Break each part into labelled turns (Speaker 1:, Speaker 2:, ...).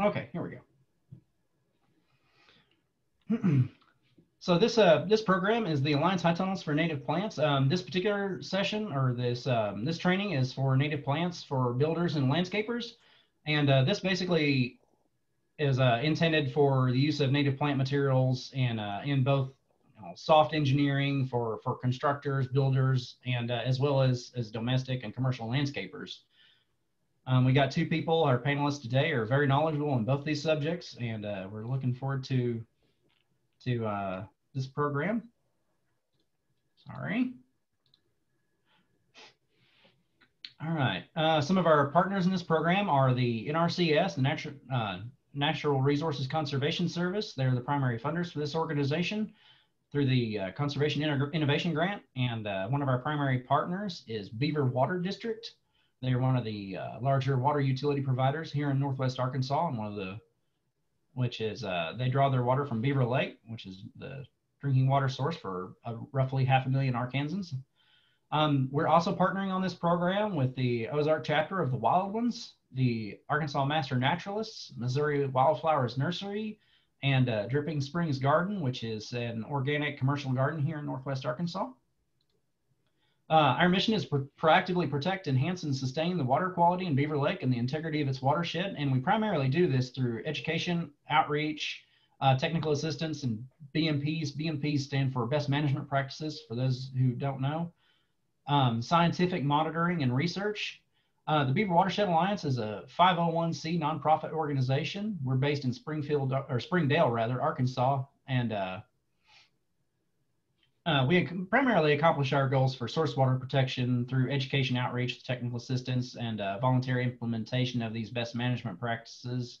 Speaker 1: Okay, here we go. so this uh, this program is the Alliance High Tunnels for Native Plants. Um, this particular session or this um, this training is for native plants for builders and landscapers, and uh, this basically is uh, intended for the use of native plant materials and uh, in both you know, soft engineering for for constructors, builders, and uh, as well as as domestic and commercial landscapers. Um, we got two people, our panelists today are very knowledgeable in both these subjects, and uh, we're looking forward to, to uh, this program. Sorry. All right, uh, some of our partners in this program are the NRCS, the Natural, uh, Natural Resources Conservation Service. They're the primary funders for this organization through the uh, Conservation Innovation Grant. And uh, one of our primary partners is Beaver Water District. They are one of the uh, larger water utility providers here in Northwest Arkansas, and one of the, which is uh, they draw their water from Beaver Lake, which is the drinking water source for uh, roughly half a million Arkansans. Um, we're also partnering on this program with the Ozark chapter of the Wild Ones, the Arkansas Master Naturalists, Missouri Wildflowers Nursery, and uh, Dripping Springs Garden, which is an organic commercial garden here in Northwest Arkansas. Uh, our mission is to proactively protect, enhance, and sustain the water quality in Beaver Lake and the integrity of its watershed. And we primarily do this through education, outreach, uh, technical assistance, and BMPs. BMPs stand for Best Management Practices, for those who don't know. Um, scientific monitoring and research. Uh, the Beaver Watershed Alliance is a 501c nonprofit organization. We're based in Springfield, or Springdale rather, Arkansas, and uh, we primarily accomplish our goals for source water protection through education outreach, technical assistance, and uh, voluntary implementation of these best management practices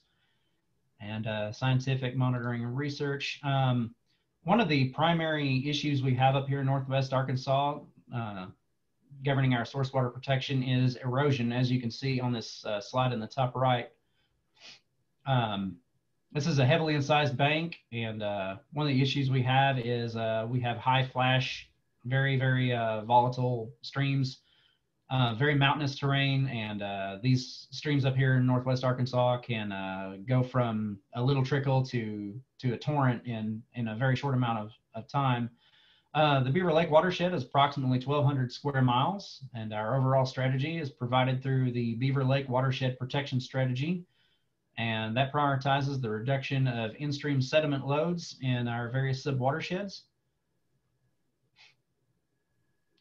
Speaker 1: and uh, scientific monitoring and research. Um, one of the primary issues we have up here in Northwest Arkansas uh, governing our source water protection is erosion, as you can see on this uh, slide in the top right. Um, this is a heavily incised bank, and uh, one of the issues we have is uh, we have high flash, very, very uh, volatile streams, uh, very mountainous terrain, and uh, these streams up here in northwest Arkansas can uh, go from a little trickle to, to a torrent in, in a very short amount of, of time. the Beaver Lake watershed is approximately 1,200 square miles, and our overall strategy is provided through the Beaver Lake Watershed Protection Strategy, and that prioritizes the reduction of in-stream sediment loads in our various subwatersheds.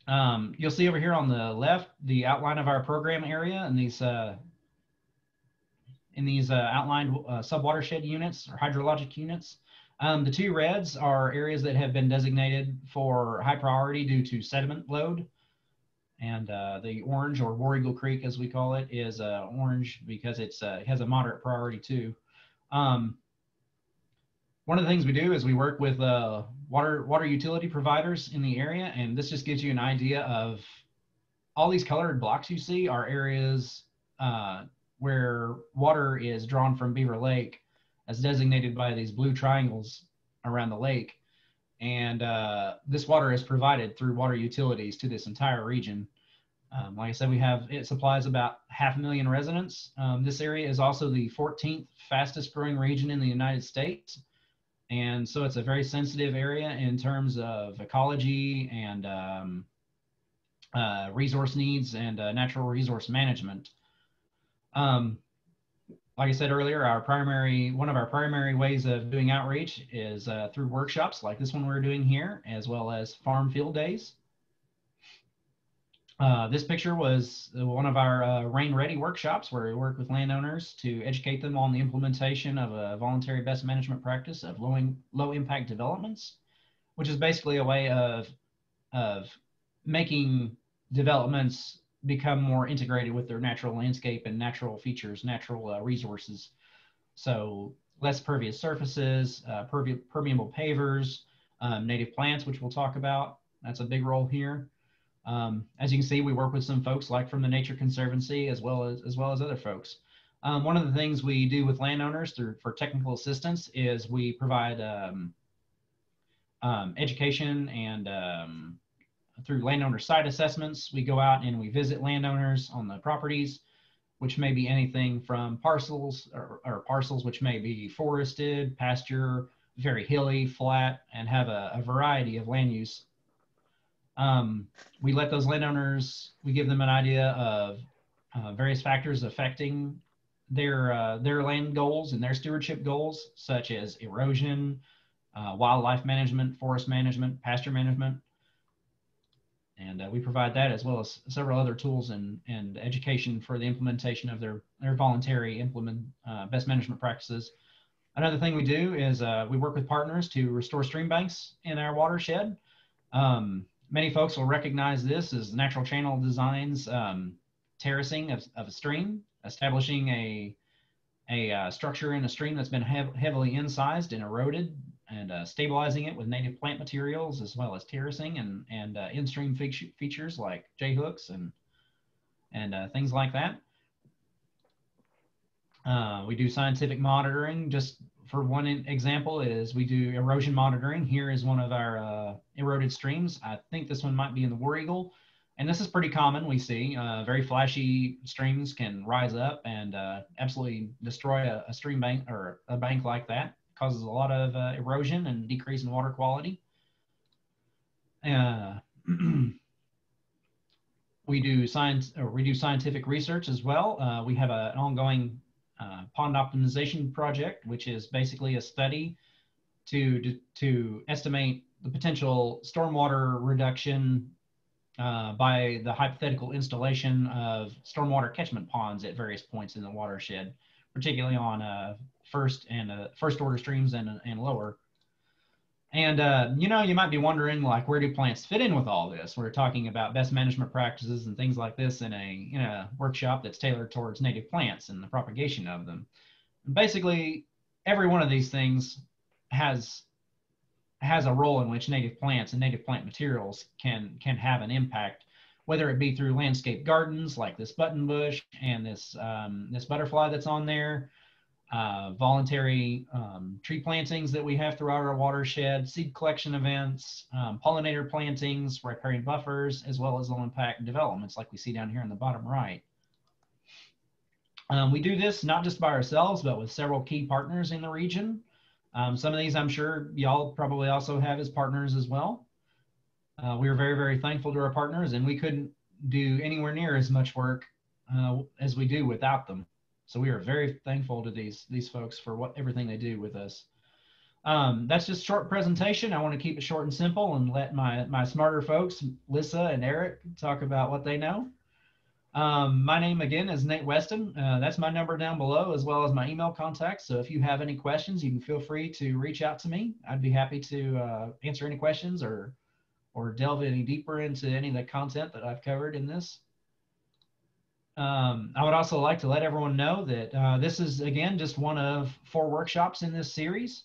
Speaker 1: Um, you'll see over here on the left the outline of our program area and these uh, in these uh, outlined uh, subwatershed units or hydrologic units. Um, the two reds are areas that have been designated for high priority due to sediment load. And uh, the orange or War Eagle Creek, as we call it, is uh, orange because it's uh, it has a moderate priority too. Um, one of the things we do is we work with uh, water water utility providers in the area, and this just gives you an idea of all these colored blocks you see are areas uh, where water is drawn from Beaver Lake, as designated by these blue triangles around the lake and uh, this water is provided through water utilities to this entire region. Um, like I said, we have it supplies about half a million residents. Um, this area is also the 14th fastest growing region in the United States. And so it's a very sensitive area in terms of ecology and um, uh, resource needs and uh, natural resource management. Um, like I said earlier, our primary, one of our primary ways of doing outreach is uh, through workshops like this one we're doing here, as well as farm field days. Uh, this picture was one of our uh, rain ready workshops where we work with landowners to educate them on the implementation of a voluntary best management practice of low, in, low impact developments, which is basically a way of, of making developments become more integrated with their natural landscape and natural features, natural uh, resources. So less pervious surfaces, uh, pervi permeable pavers, um, native plants, which we'll talk about. That's a big role here. Um, as you can see, we work with some folks like from the Nature Conservancy as well as as well as other folks. Um, one of the things we do with landowners through, for technical assistance is we provide um, um, education and um, through landowner site assessments. We go out and we visit landowners on the properties. which may be anything from parcels or, or parcels which may be forested, pasture, very hilly, flat, and have a, a variety of land use. Um, we let those landowners, we give them an idea of uh, various factors affecting their uh, their land goals and their stewardship goals, such as erosion, uh, wildlife management, forest management, pasture management, and uh, we provide that as well as several other tools and and education for the implementation of their their voluntary implement uh, best management practices. Another thing we do is uh, we work with partners to restore stream banks in our watershed. Um, many folks will recognize this as natural channel designs um, terracing of, of a stream establishing a, a uh, structure in a stream that's been hev heavily incised and eroded and uh, stabilizing it with native plant materials as well as terracing and, and uh, in-stream fe features like J-hooks and, and uh, things like that. Uh, we do scientific monitoring. Just for one example is we do erosion monitoring. Here is one of our uh, eroded streams. I think this one might be in the War Eagle and this is pretty common. We see uh, very flashy streams can rise up and absolutely destroy a, a, stream bank or a bank like that. Causes a lot of uh, erosion and decrease in water quality. Uh, we do science or we do scientific research as well. Uh, we have a, an ongoing uh, pond optimization project, which is basically a study to to estimate the potential stormwater reduction uh, by the hypothetical installation of stormwater catchment ponds at various points in the watershed, particularly on uh, first and uh, first order streams and, and lower. And uh, you know, you might be wondering, like, where do plants fit in with all this? We're talking about best management practices and things like this in a in a workshop that's tailored towards native plants and the propagation of them. Basically, every one of these things has has a role in which native plants and native plant materials can can have an impact, whether it be through landscape gardens like this buttonbush and this um, this butterfly that's on there, uh, voluntary um, tree plantings that we have throughout our watershed, seed collection events, um, pollinator plantings, riparian buffers, as well as low impact developments like we see down here in the bottom right. Um, we do this not just by ourselves, but with several key partners in the region. Um, some of these I'm sure y'all probably also have as partners as well. Uh, we are very, very thankful to our partners and we couldn't do anywhere near as much work uh, as we do without them. So we are very thankful to these, these folks for what everything they do with us. Um, that's just short presentation. I want to keep it short and simple and let my, my smarter folks, Lissa and Eric, talk about what they know. Um, my name again is Nate Weston. Uh, that's my number down below as well as my email contact. So if you have any questions, you can feel free to reach out to me. I'd be happy to uh, answer any questions or or delve any deeper into any of the content that I've covered in this. Um, I would also like to let everyone know that uh, this is again just one of four workshops in this series.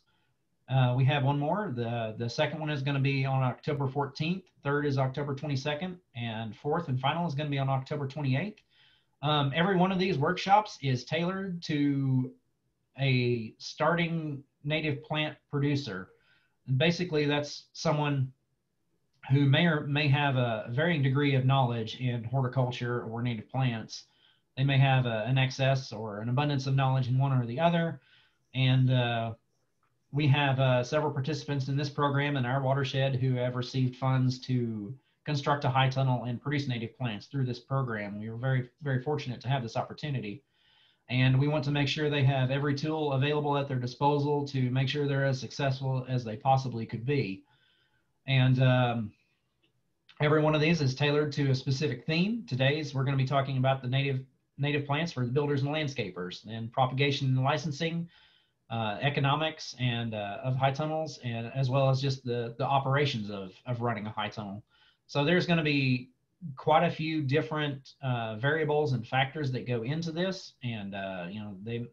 Speaker 1: Uh, we have one more. The, the second one is going to be on October 14th. Third is October 22nd. And fourth and final is going to be on October 28th. Um, every one of these workshops is tailored to a starting native plant producer. Basically, that's someone who may or may have a varying degree of knowledge in horticulture or native plants. They may have a, an excess or an abundance of knowledge in one or the other. And uh, we have uh, several participants in this program in our watershed who have received funds to construct a high tunnel and produce native plants through this program. We were very, very fortunate to have this opportunity. And we want to make sure they have every tool available at their disposal to make sure they're as successful as they possibly could be. And um, every one of these is tailored to a specific theme. Today's we're going to be talking about the native native plants for the builders and landscapers and propagation and licensing uh, economics and uh, of high tunnels, and as well as just the the operations of of running a high tunnel. So there's going to be quite a few different uh, variables and factors that go into this, and uh, you know they.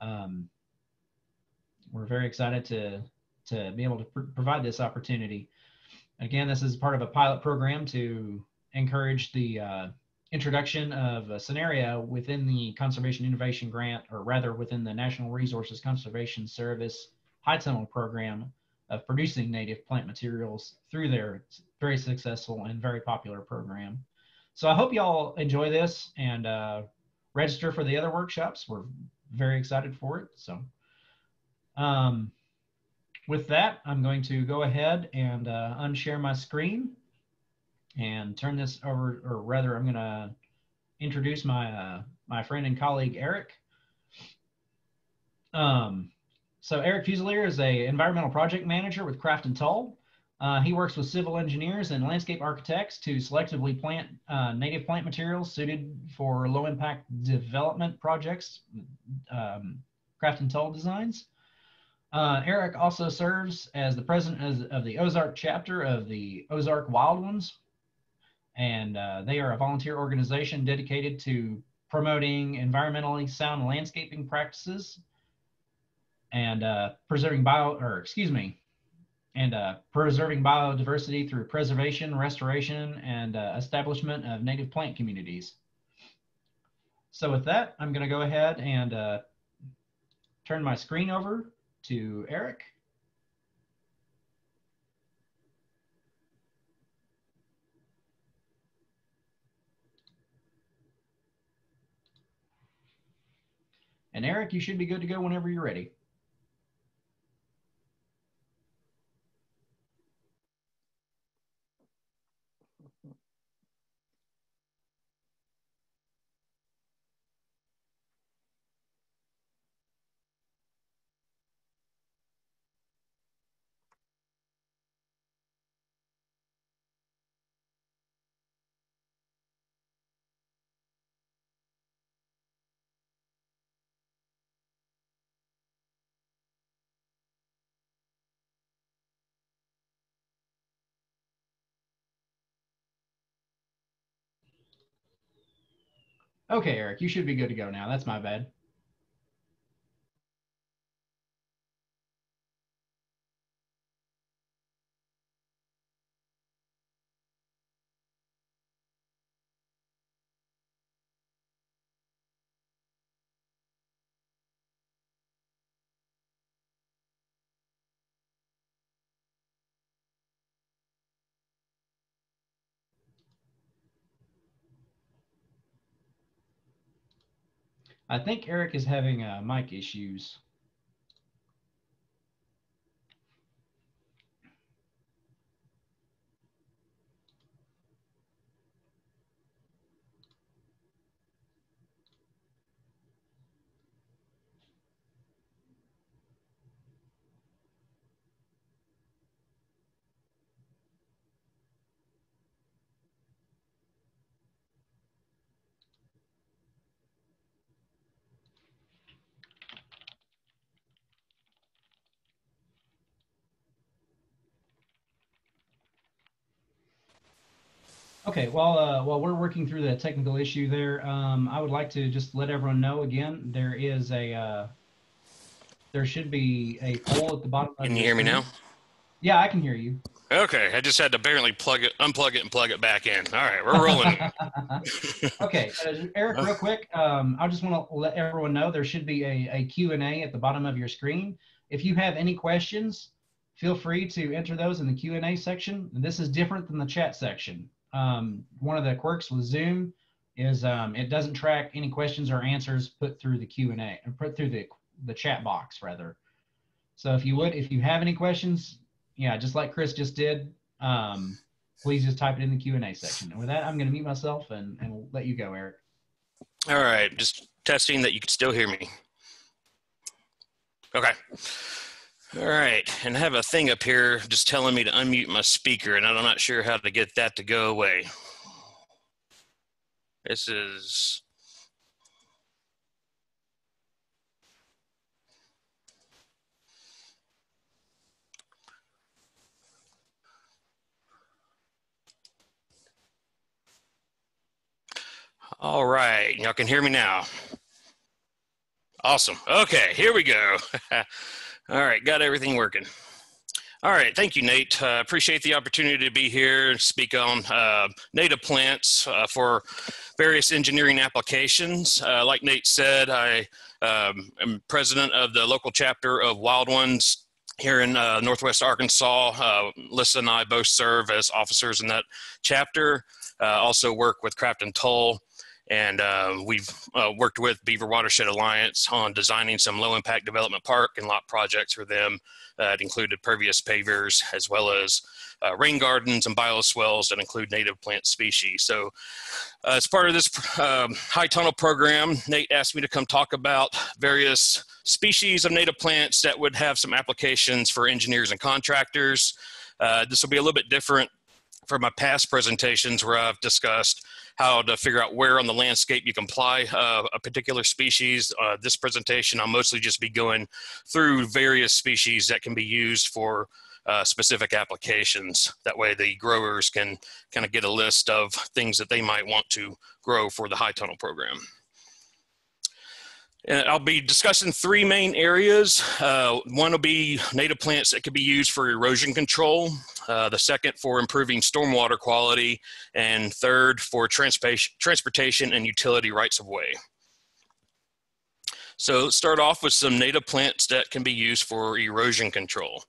Speaker 1: Um, we're very excited to to be able to pr provide this opportunity. Again, this is part of a pilot program to encourage the uh, introduction of a scenario within the Conservation Innovation Grant, or rather within the National Resources Conservation Service High Tunnel Program of producing native plant materials through their very successful and very popular program. So I hope y'all enjoy this and uh, register for the other workshops. We're very excited for it. So um, with that, I'm going to go ahead and uh, unshare my screen and turn this over, or rather, I'm going to introduce my uh, my friend and colleague Eric. Um, so Eric Fuselier is a environmental project manager with Crafton Tull. Uh, he works with civil engineers and landscape architects to selectively plant uh, native plant materials suited for low impact development projects, um, Crafton Tull designs. Uh, Eric also serves as the president of the Ozark chapter of the Ozark Wild Ones, and uh, they are a volunteer organization dedicated to promoting environmentally sound landscaping practices and uh, preserving bio, or excuse me, and uh, preserving biodiversity through preservation, restoration, and uh, establishment of native plant communities. So with that, I'm going to go ahead and uh, turn my screen over to Eric. And Eric, you should be good to go whenever you're ready. Okay, Eric, you should be good to go now. That's my bad. I think Eric is having uh, mic issues. Okay, while uh, while we're working through the technical issue there, um, I would like to just let everyone know again there is a uh, there should be a poll at the bottom.
Speaker 2: Can you hear me now?
Speaker 1: Yeah, I can hear you.
Speaker 2: Okay, I just had to barely plug it, unplug it, and plug it back in. All right, we're rolling.
Speaker 1: okay, uh, Eric, real quick, um, I just want to let everyone know there should be a, a Q&A at the bottom of your screen. If you have any questions, feel free to enter those in the Q&A section. This is different than the chat section um, one of the quirks with Zoom is um, it doesn't track any questions or answers put through the Q and A or put through the the chat box rather. So if you would, if you have any questions, yeah, just like Chris just did, um, please just type it in the Q and A section. And with that, I'm going to mute myself and and let you go, Eric.
Speaker 2: All right, just testing that you can still hear me. Okay. All right, and I have a thing up here just telling me to unmute my speaker, and I'm not sure how to get that to go away. This is All right, y'all can hear me now. Awesome. Okay, here we go. All right, got everything working. All right, thank you, Nate. Uh, appreciate the opportunity to be here and speak on uh, native plants uh, for various engineering applications. Uh, like Nate said, I um, am president of the local chapter of Wild Ones here in uh, Northwest Arkansas. Uh, Lissa and I both serve as officers in that chapter. also work with Crafton Tull And uh, we've uh, worked with Beaver Watershed Alliance on designing some low impact development park and lot projects for them that included pervious pavers as well as uh, rain gardens and bioswales that include native plant species. So, uh, as part of this um, high tunnel program, Nate asked me to come talk about various species of native plants that would have some applications for engineers and contractors. Uh, this will be a little bit different from my past presentations where I've discussed how to figure out where on the landscape you can apply uh, a particular species. Uh, this presentation, I'll mostly just be going through various species that can be used for uh, specific applications. That way the growers can kind of get a list of things that they might want to grow for the high tunnel program. And I'll be discussing three main areas. Uh, one will be native plants that could be used for erosion control. Uh, the second for improving stormwater quality. And third for transportation and utility rights of way. So start off with some native plants that can be used for erosion control.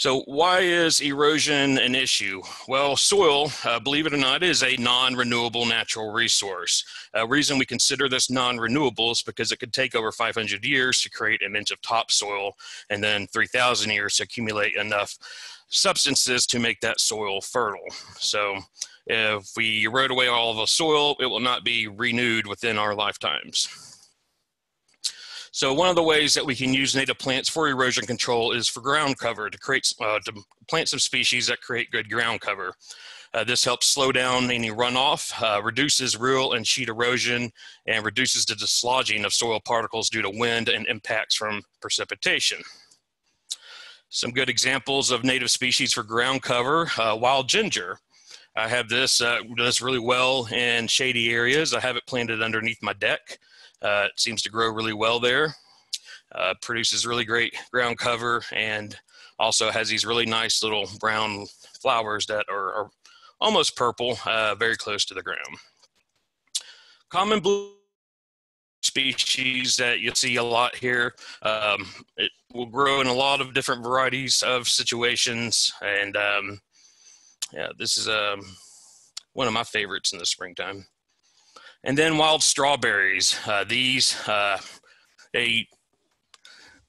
Speaker 2: So, why is erosion an issue? Well, soil, uh, believe it or not, is a non renewable natural resource. A reason we consider this non renewable is because it could take over 500 years to create an inch of topsoil and then 3,000 years to accumulate enough substances to make that soil fertile. So, if we erode away all of the soil, it will not be renewed within our lifetimes. So one of the ways that we can use native plants for erosion control is for ground cover to create uh, to plant some species that create good ground cover. Uh, this helps slow down any runoff, uh, reduces rill and sheet erosion, and reduces the dislodging of soil particles due to wind and impacts from precipitation. Some good examples of native species for ground cover, uh, wild ginger. I have this, uh, does really well in shady areas. I have it planted underneath my deck. Uh, it seems to grow really well there. Uh, produces really great ground cover and also has these really nice little brown flowers that are, are almost purple, uh, very close to the ground. Common blue species that you see a lot here. Um, it will grow in a lot of different varieties of situations. And um, yeah, this is um, one of my favorites in the springtime. And then wild strawberries. Uh, these, uh, they,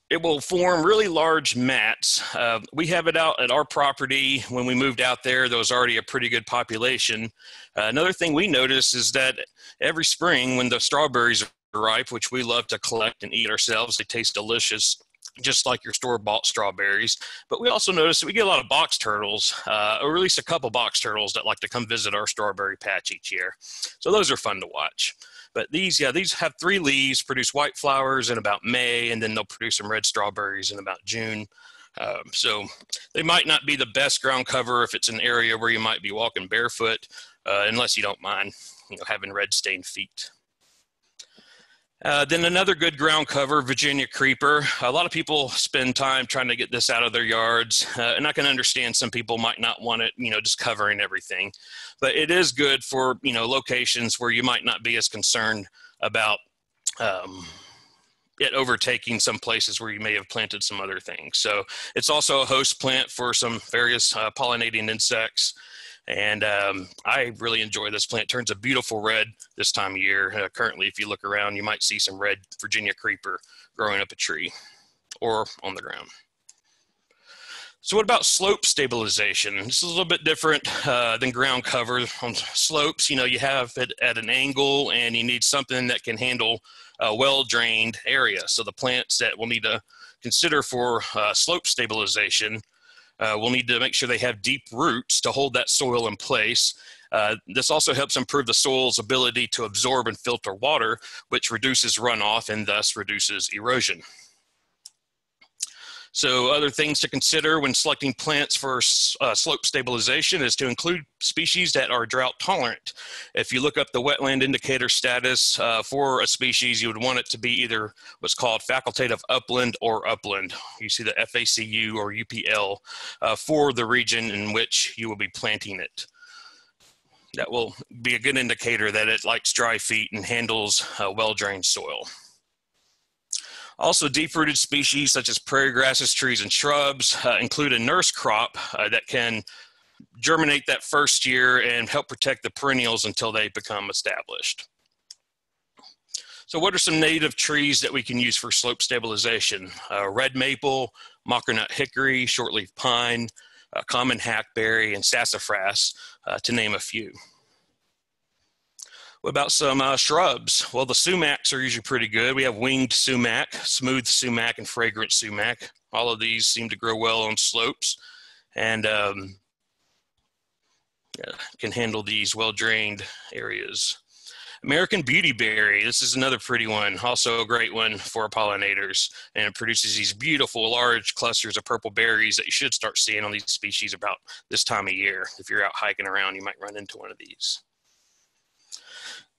Speaker 2: it will form really large mats. Uh, we have it out at our property. When we moved out there, there was already a pretty good population. Uh, another thing we notice is that every spring when the strawberries are ripe, which we love to collect and eat ourselves, they taste delicious just like your store bought strawberries. But we also notice that we get a lot of box turtles, uh, or at least a couple box turtles that like to come visit our strawberry patch each year. So those are fun to watch. But these, yeah, these have three leaves, produce white flowers in about May, and then they'll produce some red strawberries in about June. Um, so they might not be the best ground cover if it's an area where you might be walking barefoot, uh, unless you don't mind, you know, having red stained feet. Uh, then another good ground cover, Virginia creeper. A lot of people spend time trying to get this out of their yards, uh, and I can understand some people might not want it, you know, just covering everything. But it is good for you know locations where you might not be as concerned about um, it overtaking some places where you may have planted some other things. So it's also a host plant for some various uh, pollinating insects. And um, I really enjoy this plant. It turns a beautiful red this time of year. Uh, currently, if you look around, you might see some red Virginia creeper growing up a tree or on the ground. So what about slope stabilization? This is a little bit different uh, than ground cover. On slopes, you know, you have it at an angle and you need something that can handle a well-drained area. So the plants that we'll need to consider for uh, slope stabilization uh, we'll need to make sure they have deep roots to hold that soil in place. Uh, this also helps improve the soil's ability to absorb and filter water, which reduces runoff and thus reduces erosion. So other things to consider when selecting plants for uh, slope stabilization is to include species that are drought tolerant. If you look up the wetland indicator status uh, for a species, you would want it to be either what's called facultative upland or upland. You see the FACU or UPL uh, for the region in which you will be planting it. That will be a good indicator that it likes dry feet and handles uh, well-drained soil. Also, deep-rooted species such as prairie grasses, trees, and shrubs uh, include a nurse crop uh, that can germinate that first year and help protect the perennials until they become established. So what are some native trees that we can use for slope stabilization? Uh, red maple, mockernut hickory, shortleaf pine, uh, common hackberry, and sassafras, uh, to name a few. What about some uh, shrubs? Well, the sumacs are usually pretty good. We have winged sumac, smooth sumac, and fragrant sumac. All of these seem to grow well on slopes and um, can handle these well-drained areas. American beautyberry, this is another pretty one, also a great one for pollinators, and it produces these beautiful large clusters of purple berries that you should start seeing on these species about this time of year. If you're out hiking around, you might run into one of these.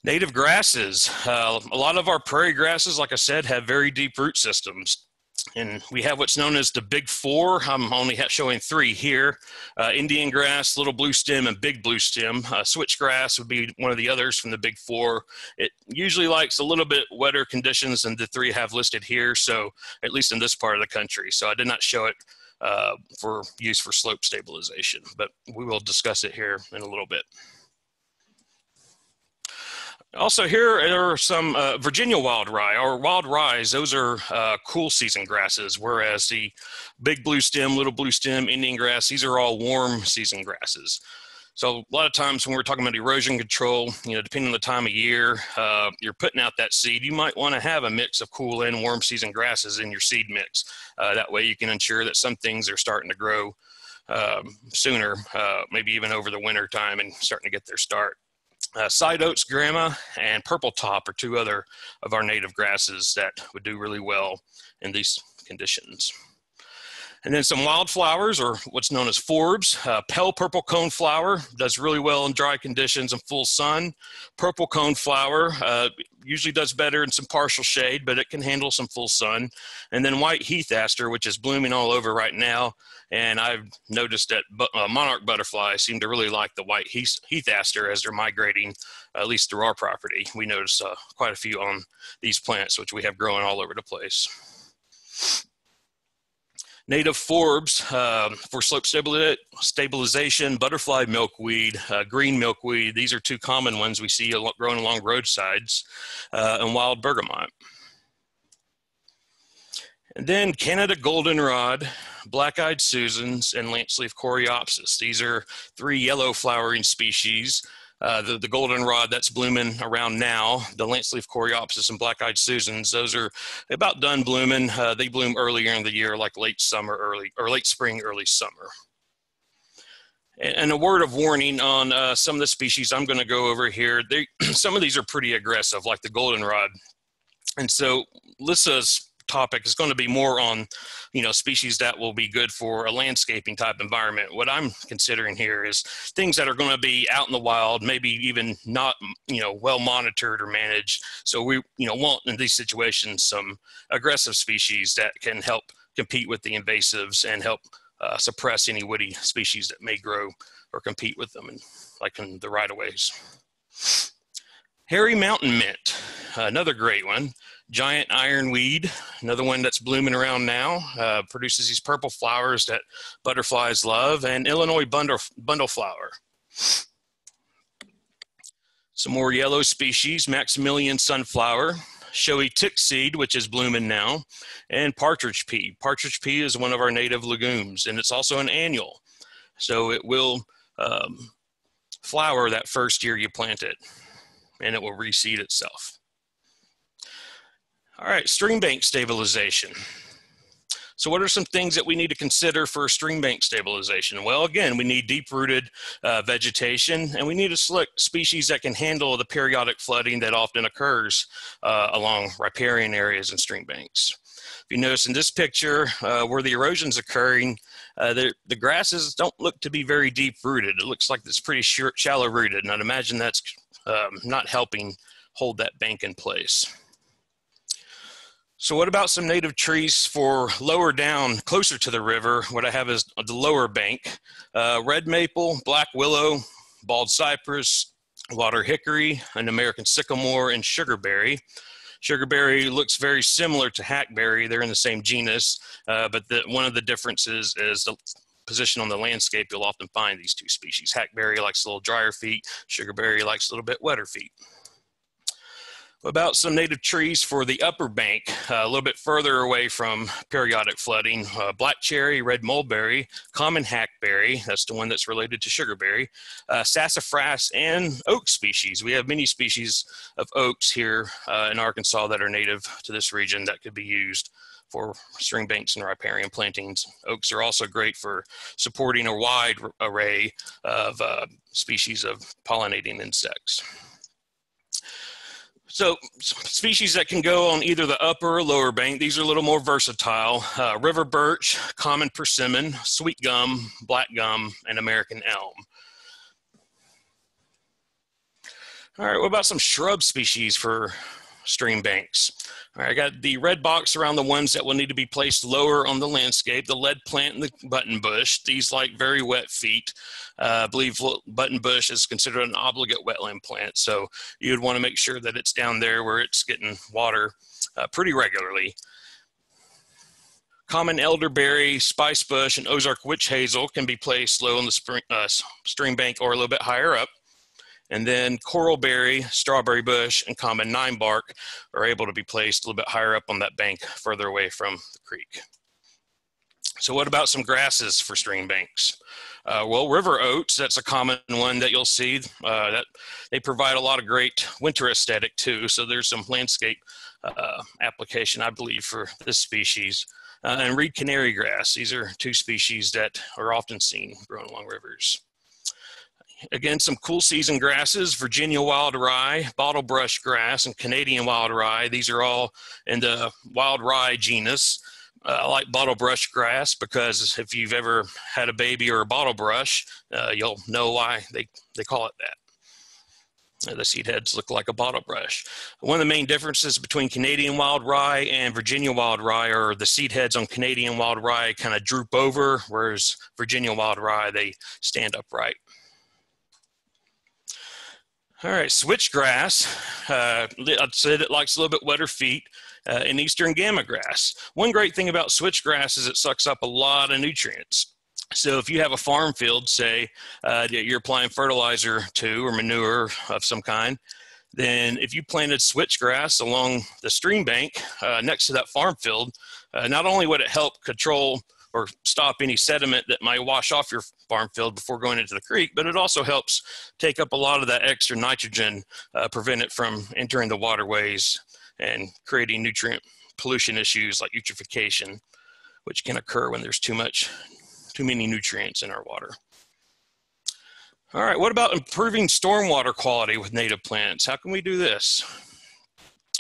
Speaker 2: Native grasses. Uh, a lot of our prairie grasses, like I said, have very deep root systems and we have what's known as the big four. I'm only showing three here. Uh, Indian grass, little blue stem, and big blue stem. Uh, switchgrass would be one of the others from the big four. It usually likes a little bit wetter conditions than the three I have listed here, so at least in this part of the country. So I did not show it uh, for use for slope stabilization, but we will discuss it here in a little bit. Also, here are some uh, Virginia wild rye or wild rye. Those are uh, cool season grasses, whereas the big blue stem, little blue stem, Indian grass, these are all warm season grasses. So a lot of times when we're talking about erosion control, you know, depending on the time of year, uh, you're putting out that seed, you might want to have a mix of cool and warm season grasses in your seed mix. Uh, that way you can ensure that some things are starting to grow um, sooner, uh, maybe even over the winter time and starting to get their start. Uh, side oats grama and purple top are two other of our native grasses that would do really well in these conditions. And then some wildflowers, or what's known as forbs. Uh, pale purple cone flower does really well in dry conditions and full sun. Purple cone flower uh, usually does better in some partial shade, but it can handle some full sun. And then white heath aster, which is blooming all over right now. And I've noticed that uh, monarch butterflies seem to really like the white heath, heath aster as they're migrating, at least through our property. We notice uh, quite a few on these plants, which we have growing all over the place native forbs uh, for slope stabilization, butterfly milkweed, uh, green milkweed. These are two common ones we see growing along roadsides, uh, and wild bergamot. And then Canada goldenrod, black-eyed Susans, and lanceleaf coreopsis. These are three yellow flowering species uh, the, the goldenrod that's blooming around now, the lanceleaf coreopsis and black-eyed Susans, those are about done blooming. Uh, they bloom earlier in the year, like late summer, early or late spring, early summer. And, a word of warning on uh, some of the species I'm going to go over here. They, some of these are pretty aggressive, like the goldenrod. And so Lissa's topic is going to be more on, you know, species that will be good for a landscaping type environment. What I'm considering here is things that are going to be out in the wild, maybe even not, you know, well monitored or managed. So we, you know, want in these situations some aggressive species that can help compete with the invasives and help uh, suppress any woody species that may grow or compete with them, and like in the right of ways. Hairy mountain mint, another great one giant ironweed, another one that's blooming around now, uh, produces these purple flowers that butterflies love, and Illinois bundle, bundle flower. Some more yellow species, Maximilian sunflower, showy tick seed, which is blooming now, and partridge pea. Partridge pea is one of our native legumes, and it's also an annual. So it will um, flower that first year you plant it, and it will reseed itself. All right, stream bank stabilization. So what are some things that we need to consider for stream bank stabilization? Well, again, we need deep-rooted uh, vegetation, and we need to select species that can handle the periodic flooding that often occurs uh, along riparian areas and stream banks. If you notice in this picture, uh, where the erosion's occurring, uh, the, the grasses don't look to be very deep-rooted. It looks like it's pretty shallow-rooted, and I'd imagine that's um, not helping hold that bank in place. So what about some native trees for lower down, closer to the river? What I have is the lower bank, uh, red maple, black willow, bald cypress, water hickory, an American sycamore, and sugarberry. Sugarberry looks very similar to hackberry. They're in the same genus, uh, but the, one of the differences is the, position on the landscape, you'll often find these two species. Hackberry likes a little drier feet, sugarberry likes a little bit wetter feet. About some native trees for the upper bank, uh, a little bit further away from periodic flooding? Uh, black cherry, red mulberry, common hackberry, that's the one that's related to sugarberry, uh, sassafras, and oak species. We have many species of oaks here uh, in Arkansas that are native to this region that could be used for string banks and riparian plantings. Oaks are also great for supporting a wide array of uh, species of pollinating insects. So species that can go on either the upper or lower bank, these are a little more versatile. Uh, river birch, common persimmon, sweet gum, black gum, and American elm. All right, what about some shrub species for stream banks? All right, I got the red box around the ones that will need to be placed lower on the landscape, the lead plant and the button bush. These like very wet feet. Uh, I believe button bush is considered an obligate wetland plant. So you'd want to make sure that it's down there where it's getting water uh, pretty regularly. Common elderberry, spice bush, and Ozark witch hazel can be placed low on the spring, uh, stream bank or a little bit higher up. And then coralberry, strawberry bush, and common nine bark are able to be placed a little bit higher up on that bank further away from the creek. So what about some grasses for stream banks? Uh, well, river oats, that's a common one that you'll see. Uh, that They provide a lot of great winter aesthetic too. So there's some landscape uh, application, I believe, for this species. Uh, and reed canary grass, these are two species that are often seen growing along rivers. Again, some cool season grasses, Virginia wild rye, bottlebrush grass, and Canadian wild rye. These are all in the wild rye genus. Uh, I like bottlebrush grass because if you've ever had a baby or a bottlebrush, uh, you'll know why they, they call it that. Uh, the seed heads look like a bottle brush. One of the main differences between Canadian wild rye and Virginia wild rye are the seed heads on Canadian wild rye kind of droop over, whereas Virginia wild rye, they stand upright. All right, switchgrass. Uh, it likes a little bit wetter feet. Uh, and eastern gamagrass. One great thing about switchgrass is it sucks up a lot of nutrients. So if you have a farm field, say uh, that you're applying fertilizer to or manure of some kind, then if you planted switchgrass along the stream bank uh, next to that farm field, uh, not only would it help control or stop any sediment that might wash off your farm field before going into the creek, but it also helps take up a lot of that extra nitrogen, uh, prevent it from entering the waterways and creating nutrient pollution issues like eutrophication, which can occur when there's too much, too many nutrients in our water. All right, what about improving stormwater quality with native plants? How can we do this?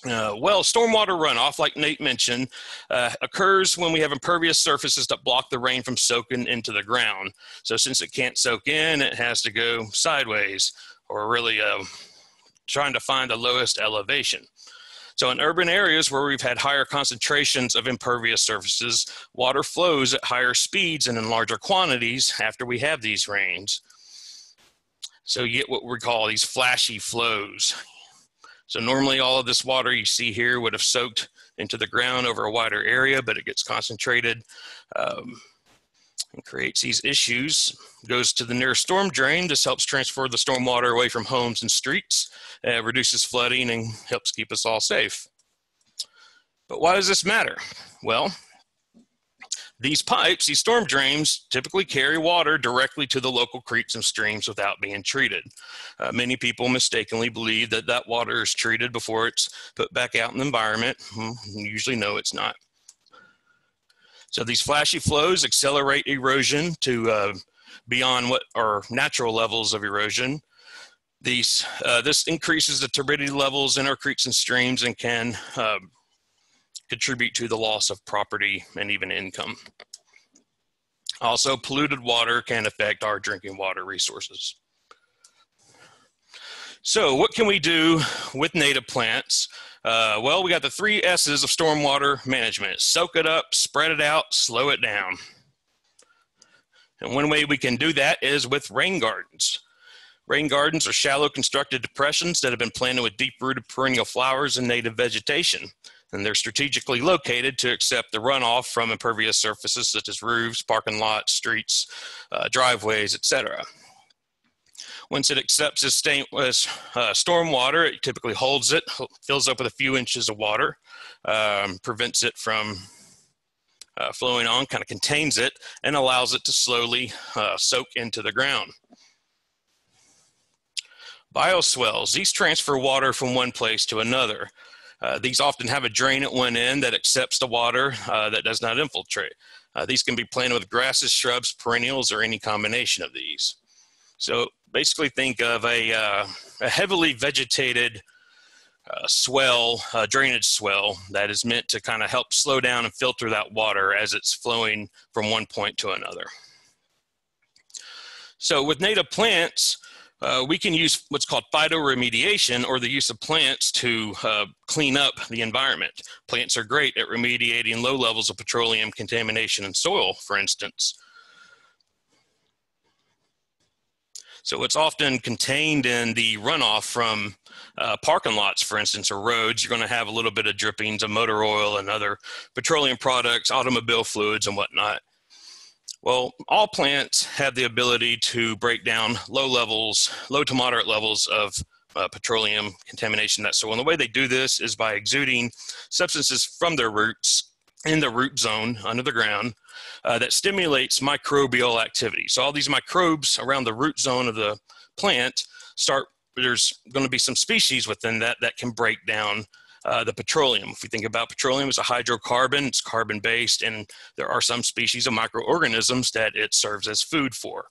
Speaker 2: Uh, well, stormwater runoff, like Nate mentioned, uh, occurs when we have impervious surfaces that block the rain from soaking into the ground. So since it can't soak in, it has to go sideways or really uh, trying to find the lowest elevation. So in urban areas where we've had higher concentrations of impervious surfaces, water flows at higher speeds and in larger quantities after we have these rains. So you get what we call these flashy flows. So normally all of this water you see here would have soaked into the ground over a wider area, but it gets concentrated um, and creates these issues. Goes to the nearest storm drain. This helps transfer the storm water away from homes and streets, uh, reduces flooding, and helps keep us all safe. But why does this matter? Well, these pipes, these storm drains, typically carry water directly to the local creeks and streams without being treated. Uh, many people mistakenly believe that that water is treated before it's put back out in the environment. Well, usually, no, it's not. So these flashy flows accelerate erosion to uh, beyond what are natural levels of erosion. These, uh, this increases the turbidity levels in our creeks and streams and can uh, contribute to the loss of property and even income. Also, polluted water can affect our drinking water resources. So, what can we do with native plants? Uh, well, we got the three S's of stormwater management soak it up, spread it out, slow it down. And one way we can do that is with rain gardens. Rain gardens are shallow constructed depressions that have been planted with deep rooted perennial flowers and native vegetation. And they're strategically located to accept the runoff from impervious surfaces such as roofs, parking lots, streets, uh, driveways, etc. Once it accepts its uh, storm water, it typically holds it, fills up with a few inches of water, um, prevents it from uh, flowing on, kind of contains it, and allows it to slowly uh, soak into the ground. Bioswales, these transfer water from one place to another. Uh, these often have a drain at one end that accepts the water uh, that does not infiltrate. Uh, these can be planted with grasses, shrubs, perennials, or any combination of these. So basically think of a, uh, a heavily vegetated uh, swale, uh, drainage swale that is meant to kind of help slow down and filter that water as it's flowing from one point to another. So with native plants, uh, we can use what's called phytoremediation or the use of plants to uh, clean up the environment. Plants are great at remediating low levels of petroleum contamination in soil, for instance. So it's often contained in the runoff from uh, parking lots, for instance, or roads. You're going to have a little bit of drippings of motor oil and other petroleum products, automobile fluids, and whatnot. Well, all plants have the ability to break down low levels, low to moderate levels of uh, petroleum contamination that soil. And the way they do this is by exuding substances from their roots in the root zone under the ground uh, that stimulates microbial activity. So all these microbes around the root zone of the plant start. There's going to be some species within that that can break down uh, the petroleum. If we think about petroleum as a hydrocarbon, it's carbon based, and there are some species of microorganisms that it serves as food for.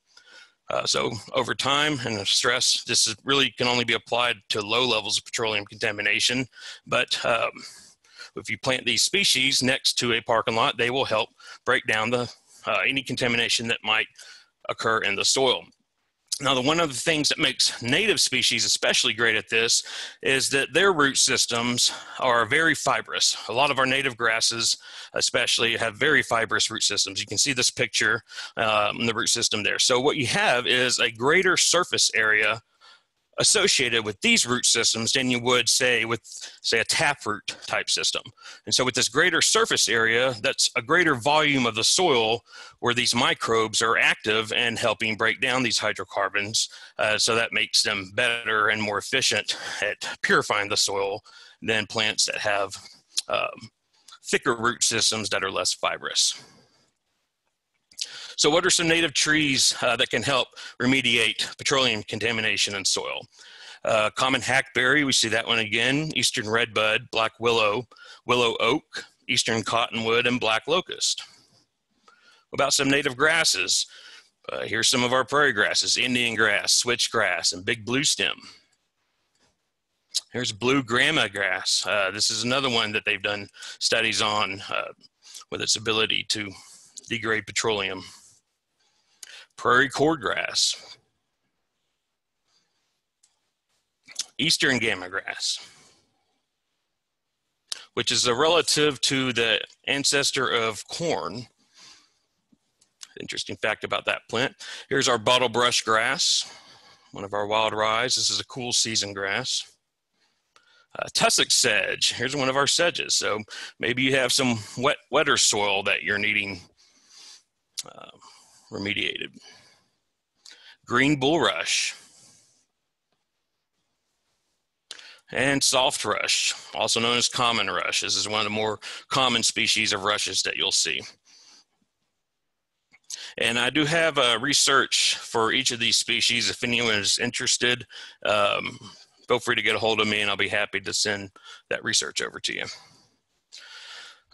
Speaker 2: Uh, so over time and stress, this is really can only be applied to low levels of petroleum contamination. But um, if you plant these species next to a parking lot, they will help break down the uh, any contamination that might occur in the soil. Now, the, one of the things that makes native species especially great at this is that their root systems are very fibrous. A lot of our native grasses, especially, have very fibrous root systems. You can see this picture, um, the root system there. So, what you have is a greater surface area associated with these root systems than you would say with say a taproot type system. And so with this greater surface area that's a greater volume of the soil where these microbes are active and helping break down these hydrocarbons uh, so that makes them better and more efficient at purifying the soil than plants that have um, thicker root systems that are less fibrous so, what are some native trees uh, that can help remediate petroleum contamination in soil? Uh, common hackberry, we see that one again, eastern redbud, black willow, willow oak, eastern cottonwood, and black locust. About some native grasses? Uh, here's some of our prairie grasses Indian grass, switchgrass, and big blue stem. Here's blue grama grass. Uh, this is another one that they've done studies on uh, with its ability to degrade petroleum prairie cordgrass, eastern gamagrass, which is a relative to the ancestor of corn. Interesting fact about that plant. Here's our bottlebrush grass, one of our wild rye. This is a cool season grass. Uh, tussock sedge. Here's one of our sedges. So maybe you have some wet, wetter soil that you're needing uh, remediated. Green bulrush. And soft rush, also known as common rush. This is one of the more common species of rushes that you'll see. And I do have a research for each of these species. If anyone is interested, um, feel free to get a hold of me and I'll be happy to send that research over to you.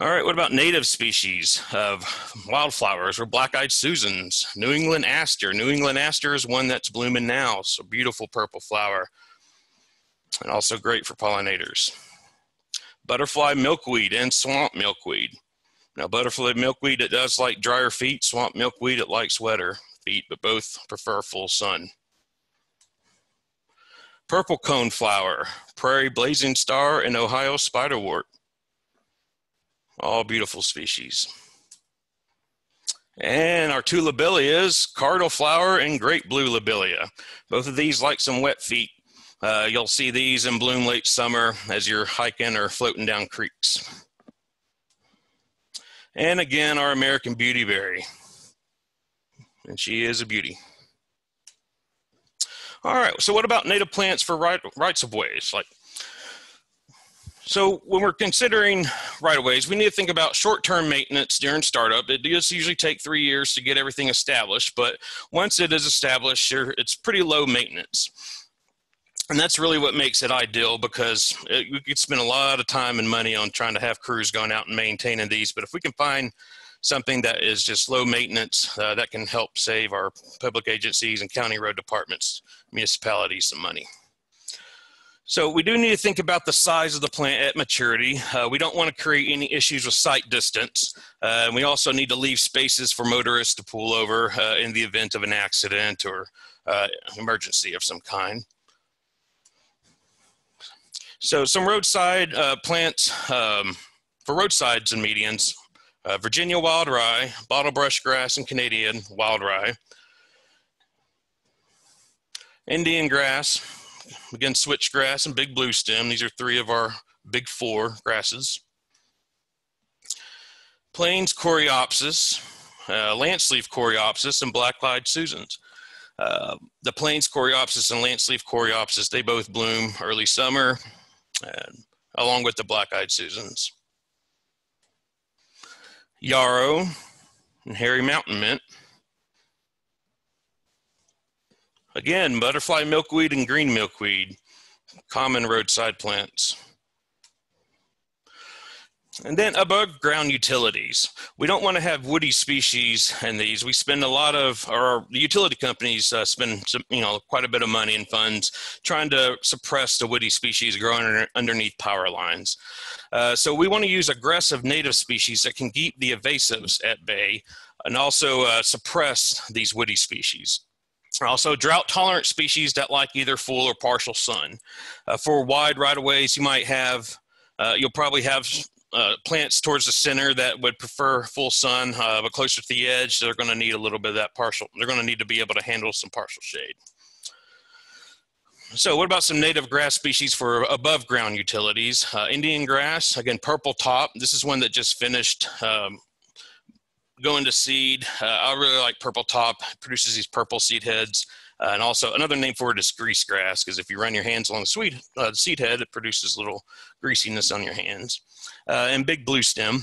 Speaker 2: All right, what about native species of wildflowers or black-eyed Susans? New England aster. New England aster is one that's blooming now, so beautiful purple flower. And also great for pollinators. Butterfly milkweed and swamp milkweed. Now, butterfly milkweed, it does like drier feet. Swamp milkweed, it likes wetter feet, but both prefer full sun. Purple coneflower, prairie blazing star, and Ohio spiderwort. All beautiful species. And our two lobelias, cardinal flower and great blue lobelia. Both of these like some wet feet. Uh, you'll see these in bloom late summer as you're hiking or floating down creeks. And again, our American beautyberry. And she is a beauty. All right, so what about native plants for right, rights of ways? Like, so when we're considering right of ways, we need to think about short-term maintenance during startup. It does usually take three years to get everything established, but once it is established, it's pretty low maintenance and that's really what makes it ideal because it, we could spend a lot of time and money on trying to have crews going out and maintaining these. But if we can find something that is just low maintenance, uh, that can help save our public agencies and county road departments, municipalities some money. So we do need to think about the size of the plant at maturity. Uh, we don't want to create any issues with sight distance. Uh, and we also need to leave spaces for motorists to pull over uh, in the event of an accident or uh, emergency of some kind. So some roadside uh, plants um, for roadsides and medians, uh, Virginia wild rye, bottlebrush grass, and Canadian wild rye. Indian grass, again switchgrass and big blue stem. These are three of our big four grasses. Plains coreopsis, uh, lance leaf coreopsis, and black-eyed Susans. Uh, the plains coreopsis and lance leaf coreopsis, they both bloom early summer along with the black-eyed Susans. Yarrow and hairy mountain mint. Again, butterfly milkweed and green milkweed, common roadside plants. And then above ground utilities. We don't want to have woody species in these. We spend a lot of, or the utility companies uh, spend, some, you know, quite a bit of money and funds trying to suppress the woody species growing underneath power lines. Uh, so we want to use aggressive native species that can keep the invasives at bay and also uh, suppress these woody species. Also, drought tolerant species that like either full or partial sun. Uh, for wide right of ways, you might have uh, you'll probably have uh, plants towards the center that would prefer full sun, uh, but closer to the edge, they're going to need a little bit of that partial. They're going to need to be able to handle some partial shade. So what about some native grass species for above ground utilities? Uh, Indian grass, again, purple top. This is one that just finished um, going to seed. Uh, I really like purple top. Produces these purple seed heads. Uh, and also another name for it is grease grass because if you run your hands along the sweet, uh, seed head, it produces a little greasiness on your hands. Uh, and big blue stem.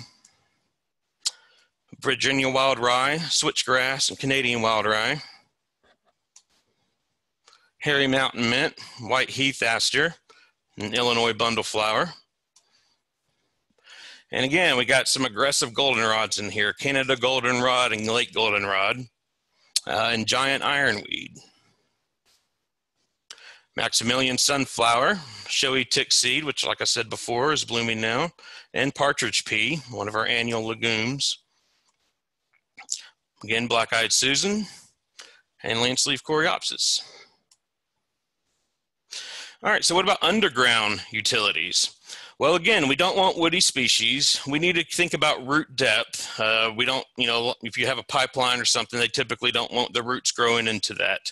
Speaker 2: Virginia wild rye, switchgrass, and Canadian wild rye. Hairy mountain mint, white heath aster, and Illinois bundle flower. And again, we got some aggressive goldenrods in here, Canada goldenrod and lake goldenrod, uh, and giant ironweed. Maximilian sunflower, showy tick seed, which, like I said before, is blooming now, and partridge pea, one of our annual legumes. Again, black-eyed Susan and lanceleaf coreopsis. All right, so what about underground utilities? Well, again, we don't want woody species. We need to think about root depth. Uh, we don't, you know, if you have a pipeline or something, they typically don't want the roots growing into that.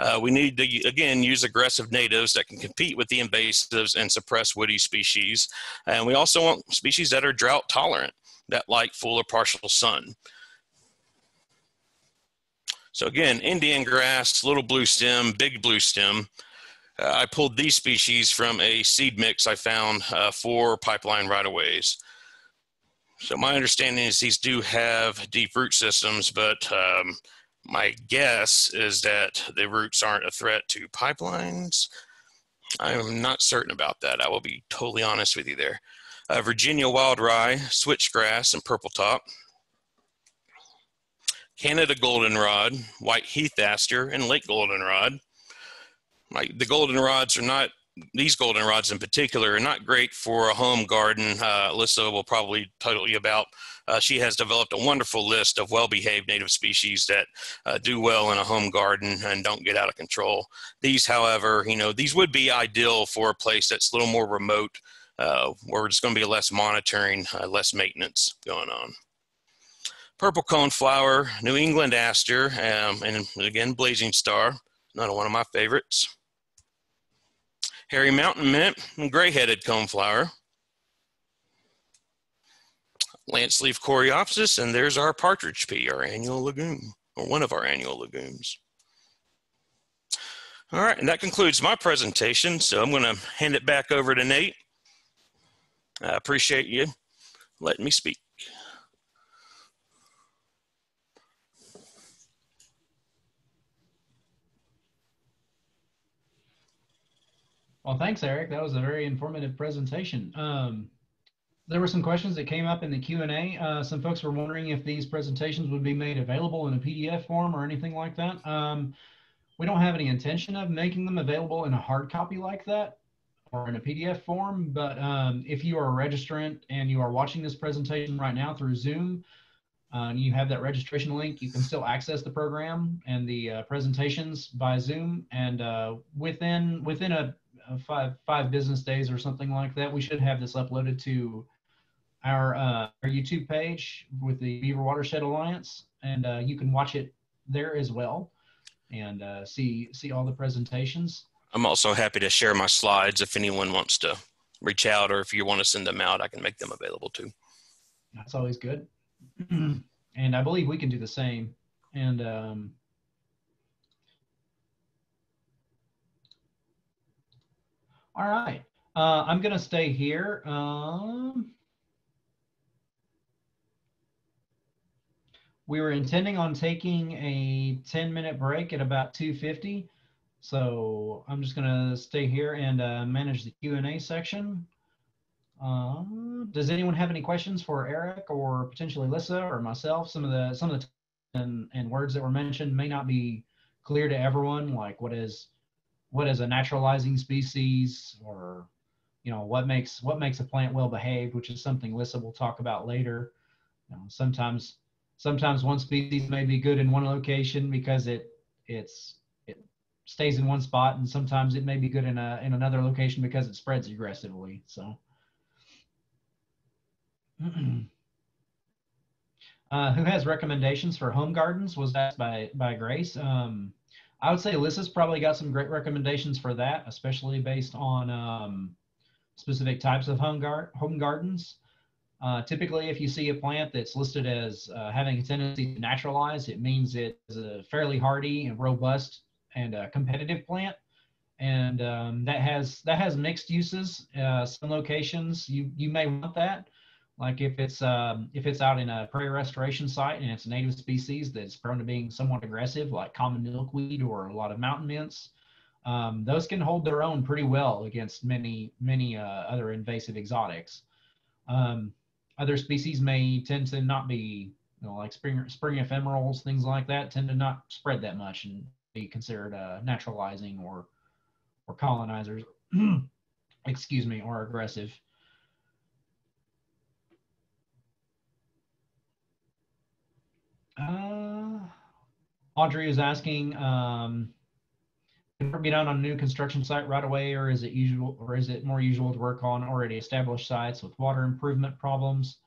Speaker 2: Uh, we need to, again, use aggressive natives that can compete with the invasives and suppress woody species. And we also want species that are drought tolerant, that like full or partial sun. So again, Indian grass, little blue stem, big blue stem. I pulled these species from a seed mix I found uh, for pipeline right-of-ways. So my understanding is these do have deep root systems, but um, my guess is that the roots aren't a threat to pipelines. I'm not certain about that. I will be totally honest with you there. Uh, Virginia wild rye, switchgrass, and purple top. Canada goldenrod, white heath aster, and lake goldenrod. Like the goldenrods are not these goldenrods in particular are not great for a home garden. Uh, Alyssa will probably tell you about uh, she has developed a wonderful list of well-behaved native species that uh, do well in a home garden and don't get out of control. These, however, you know, these would be ideal for a place that's a little more remote, uh, where there's going to be less monitoring, uh, less maintenance going on. Purple cone flower, New England aster, um, and again, blazing star, another one of my favorites. Hairy mountain mint, and gray-headed coneflower. Lance leaf coreopsis, and there's our partridge pea, our annual legume, or one of our annual legumes. All right, and that concludes my presentation. So I'm going to hand it back over to Nate. I appreciate you letting me speak.
Speaker 1: Well, thanks, Eric. That was a very informative presentation. Um, there were some questions that came up in the Q&A. Uh, some folks were wondering if these presentations would be made available in a PDF form or anything like that. Um, we don't have any intention of making them available in a hard copy like that or in a PDF form, but um, if you are a registrant and you are watching this presentation right now through Zoom, uh, and you have that registration link, you can still access the program and the uh, presentations by Zoom. And uh, within within a, a, five five business days or something like that, we should have this uploaded to our uh, our YouTube page with the Beaver Watershed Alliance, and uh, you can watch it there as well and uh, see see all the presentations.
Speaker 2: I'm also happy to share my slides if anyone wants to reach out or if you want to send them out, I can make them available too.
Speaker 1: That's always good. and I believe we can do the same. And um, all right, uh, I'm going to stay here. Um, we were intending on taking a 10 minute break at about 250. So I'm just gonna stay here and uh, manage the Q&A section. Uh, does anyone have any questions for Eric or potentially Lissa or myself? Some of the some of the and, and words that were mentioned may not be clear to everyone, like what is what is a naturalizing species or you know what makes what makes a plant well behaved, which is something Lissa will talk about later. You know, sometimes sometimes one species may be good in one location because it it's it stays in one spot and sometimes it may be good in a in another location because it spreads aggressively so uh, who has recommendations for home gardens was asked by by grace um, i would say alyssa's probably got some great recommendations for that especially based on um, specific types of home, gar- home gardens uh, typically, if you see a plant that's listed as uh, having a tendency to naturalize, it means it's a fairly hardy and robust and uh, competitive plant. And um, that has that has mixed uses. Uh, some locations you you may want that, like if it's um, if it's out in a prairie restoration site and it's a native species that's prone to being somewhat aggressive, like common milkweed or a lot of mountain mints. Um, those can hold their own pretty well against many many uh, other invasive exotics. Um, other species may tend to not be, you know, like spring spring ephemerals, things like that, tend to not spread that much and be considered uh, naturalizing or or colonizers. excuse me, or aggressive. Uh, Audrey is asking, um, can work be done on a new construction site right away, or is it usual, or is it more usual to work on already established sites with water improvement problems?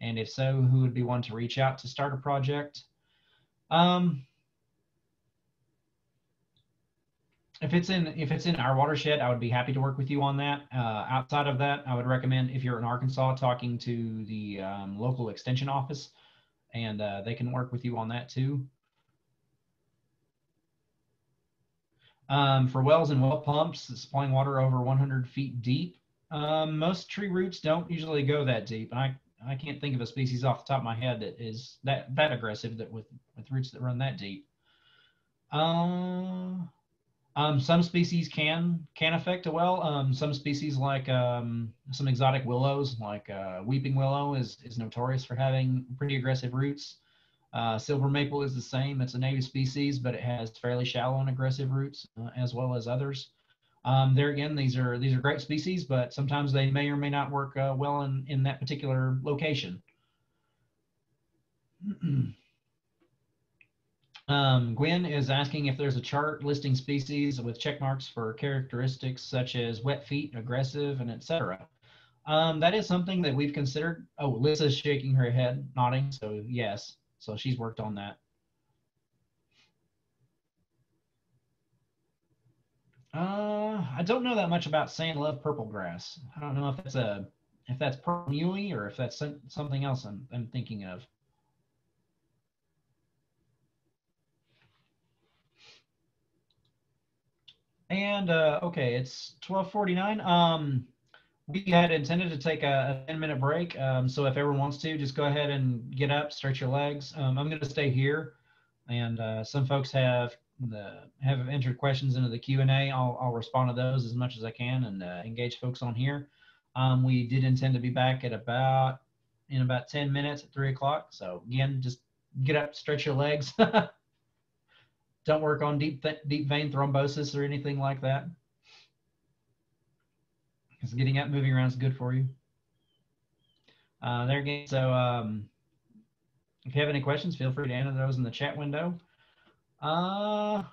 Speaker 1: And if so, who would be one to reach out to start a project? Um, if it's in if it's in our watershed, I would be happy to work with you on that. Uh, outside of that, I would recommend if you're in Arkansas, talking to the um, local extension office, and uh, they can work with you on that too. Um, for wells and well pumps, supplying water over 100 feet deep, um, most tree roots don't usually go that deep. I, I can't think of a species off the top of my head that is that, that aggressive that with, with roots that run that deep. Uh, um, some species can can affect a well. Um, some species like um, some exotic willows, like uh, weeping willow, is is notorious for having pretty aggressive roots. Uh, silver maple is the same. It's a native species, but it has fairly shallow and aggressive roots, uh, as well as others. Um, there again, these are these are great species, but sometimes they may or may not work uh, well in in that particular location. um, Gwen is asking if there's a chart listing species with check marks for characteristics such as wet feet, aggressive, and etc. Um, that is something that we've considered. Oh, Lissa's shaking her head, nodding. So yes. So she's worked on that. Uh, I don't know that much about sand love purple grass. I don't know if that's a if that's purple muhly or if that's something else I'm, I'm thinking of. And uh, okay, it's 1249. Um, we had intended to take a, a 10 minute break. Um, so if everyone wants to, just go ahead and get up, stretch your legs. Um, I'm going to stay here. And uh, some folks have the have entered questions into the Q&A. I'll, I'll respond to those as much as I can and uh, engage folks on here. Um, we did intend to be back at about in about 10 minutes at three o'clock. So again, just get up, stretch your legs. Don't work on deep deep vein thrombosis or anything like that. Because getting up, moving around is good for you. Uh, there again. So um, if you have any questions, feel free to enter those in the chat window. Uh,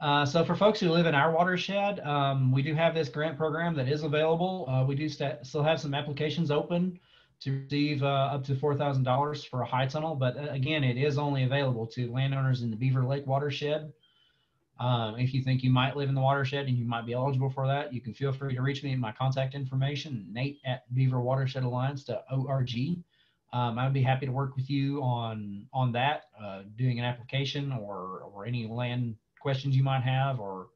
Speaker 1: uh, so for folks who live in our watershed, um, we do have this grant program that is available. Uh, we do st still have some applications open to receive uh, up to $4,000 for a high tunnel, but uh, again, it is only available to landowners in the Beaver Lake watershed. Um, if you think you might live in the watershed and you might be eligible for that, you can feel free to reach me at my contact information, nate at beaverwatershedalliance.org. Um, I'd be happy to work with you on on that, uh, doing an application or or any land questions you might have or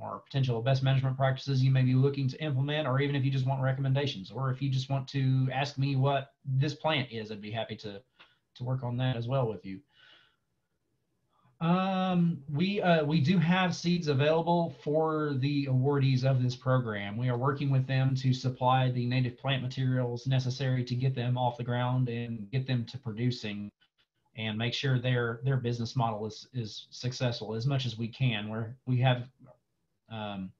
Speaker 1: or potential best management practices you may be looking to implement, or even if you just want recommendations, or if you just want to ask me what this plant is, I'd be happy to to work on that as well with you. Um, we uh, we do have seeds available for the awardees of this program. We are working with them to supply the native plant materials necessary to get them off the ground and get them to producing and make sure their their business model is is successful as much as we can. Where we have um,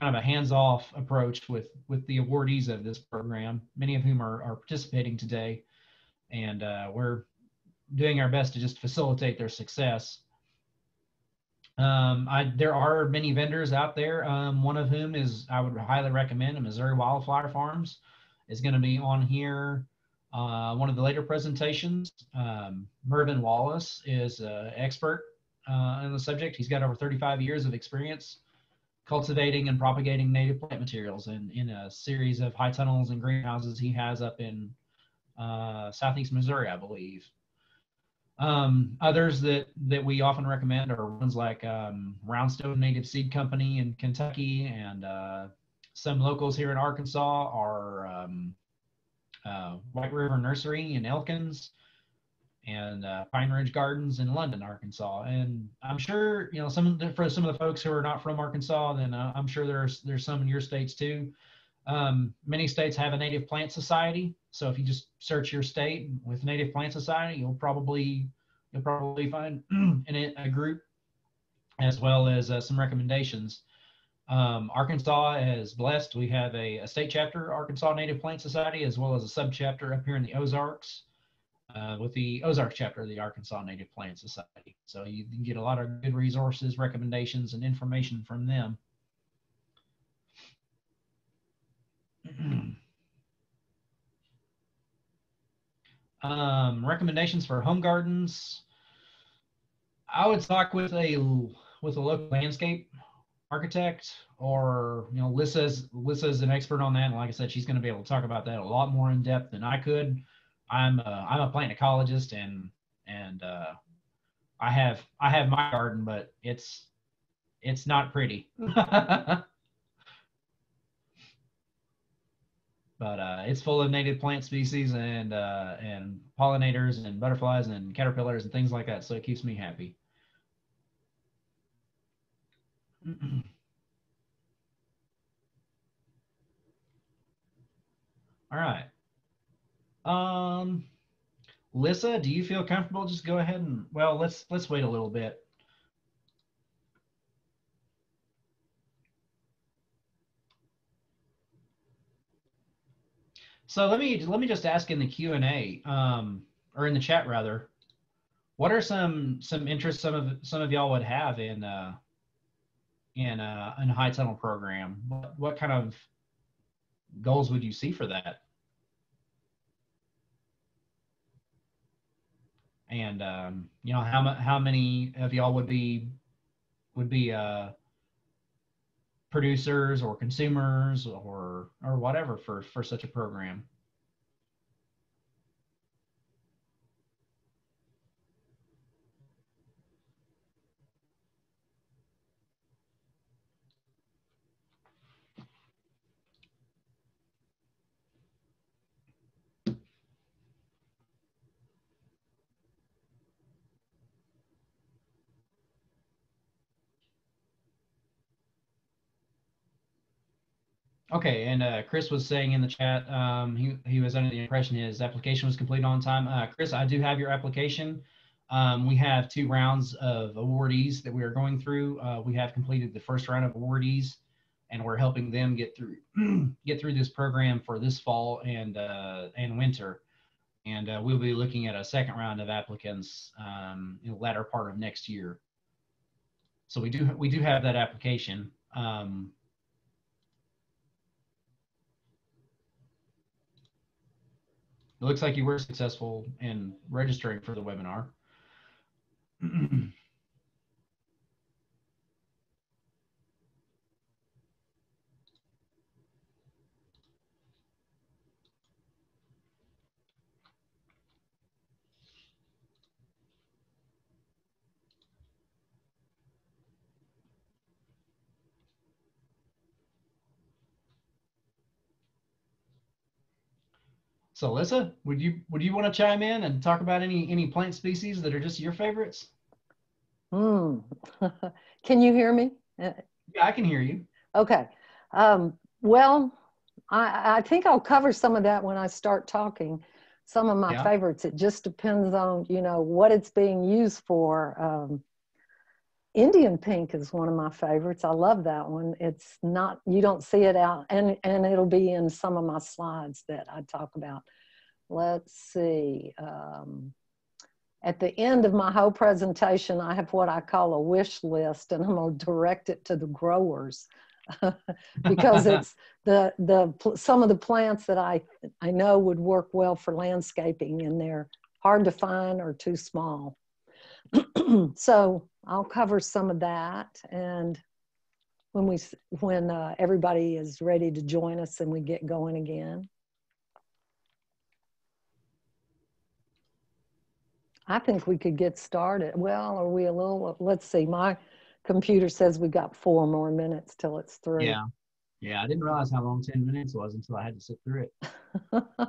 Speaker 1: kind of a hands-off approach with with the awardees of this program, many of whom are, are participating today, and uh, we're doing our best to just facilitate their success. Um, I, there are many vendors out there. Um, one of whom is I would highly recommend Missouri Wildflower Farms is going to be on here uh, one of the later presentations, um, Mervin Wallace is an expert uh, in the subject. He's got over 35 years of experience cultivating and propagating native plant materials in, in a series of high tunnels and greenhouses he has up in uh, southeast Missouri, I believe. Um, others that, that we often recommend are ones like um, Roundstone Native Seed Company in Kentucky, and uh, some locals here in Arkansas are um, uh, White River Nursery in Elkins, and uh, Pine Ridge Gardens in London, Arkansas. And I'm sure you know some the, for some of the folks who are not from Arkansas, then uh, I'm sure there's there's some in your states too. Um, many states have a native plant society, so if you just search your state with native plant society, you'll probably you'll probably find in a group as well as uh, some recommendations. Um, Arkansas is blessed. We have a, a, state chapter, Arkansas Native Plant Society, as well as a subchapter up here in the Ozarks uh, with the Ozark chapter of the Arkansas Native Plant Society. So you can get a lot of good resources, recommendations, and information from them. um, recommendations for home gardens. I would talk with a with a local landscape architect or you know Lissa's Lissa's an expert on that and like I said she's going to be able to talk about that a lot more in depth than I could I'm a, I'm a plant ecologist and and uh, I have I have my garden but it's it's not pretty but uh, it's full of native plant species and uh, and pollinators and butterflies and caterpillars and things like that so it keeps me happy All right. Um, Lissa, do you feel comfortable? Just go ahead and well, let's let's wait a little bit. So let me let me just ask in the Q and A, um, or in the chat rather, what are some some interests some of some of y'all would have in uh, in a, in high tunnel program? What, what kind of goals would you see for that? And um, you know how how many of y'all would be would be uh, producers or consumers or or whatever for for such a program. Okay, and uh, Chris was saying in the chat, um, he, he was under the impression his application was complete on time. Uh, Chris, I do have your application. Um, we have two rounds of awardees that we are going through. Uh, we have completed the first round of awardees, and we're helping them get through get through this program for this fall and uh, and winter. And uh, we'll be looking at a second round of applicants um, in the latter part of next year. So we do we do have that application. Um, It looks like you were successful in registering for the webinar. Alyssa, would you would you want to chime in and talk about any any plant species that are just your favorites?
Speaker 3: Hmm. can you hear me?
Speaker 1: Uh, yeah, I can hear you.
Speaker 3: Okay. Um, well, I, I think I'll cover some of that when I start talking. Some of my yeah. favorites. It just depends on you know what it's being used for. Um, Indian pink is one of my favorites. I love that one. It's not you don't see it out and and it'll be in some of my slides that I talk about. Let's see. Um, at the end of my whole presentation, I have what I call a wish list, and I'm going to direct it to the growers because it's the the some of the plants that I I know would work well for landscaping, and they're hard to find or too small. so I'll cover some of that. And when we, when uh, everybody is ready to join us and we get going again. I think we could get started. Well, are we a little, let's see, my computer says we got four more minutes till it's through.
Speaker 1: Yeah. Yeah, I didn't realize how long 10 minutes was until I had to sit through it.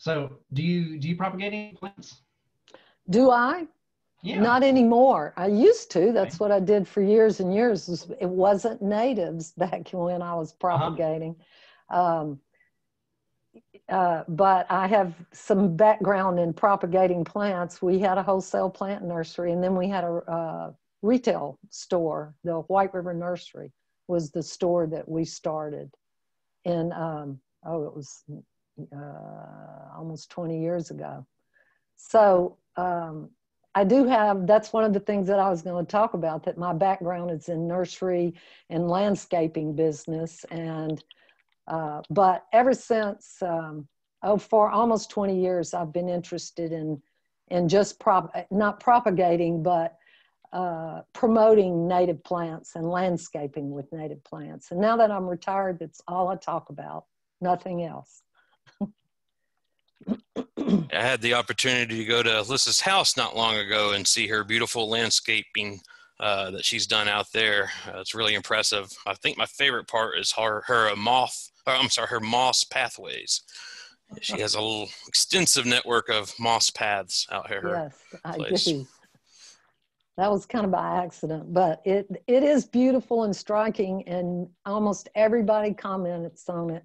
Speaker 1: So do you do you propagate any plants?
Speaker 3: Do I? Yeah. Not anymore. I used to. That's what I did for years and years. It wasn't natives back when I was uh-huh. propagating. Uh-huh. Um, uh, but I have some background in propagating plants. We had a wholesale plant nursery, and then we had a uh, retail store. The White River Nursery was the store that we started. And um, oh, it was uh, almost 20 years ago. So um, I do have, that's one of the things that I was going to talk about, that my background is in nursery and landscaping business. And, uh, but ever since, um, oh, for almost 20 years, I've been interested in, in just prop, not propagating, but uh, promoting native plants and landscaping with native plants. And now that I'm retired, that's all I talk about, nothing else.
Speaker 2: I had the opportunity to go to Alyssa's house not long ago and see her beautiful landscaping uh, that she's done out there. Uh, it's really impressive. I think my favorite part is her her moth. Or, I'm sorry, her moss pathways. She has a little extensive network of moss paths out here.
Speaker 3: Yes, I do. That was kind of by accident, but it it is beautiful and striking, and almost everybody comments on it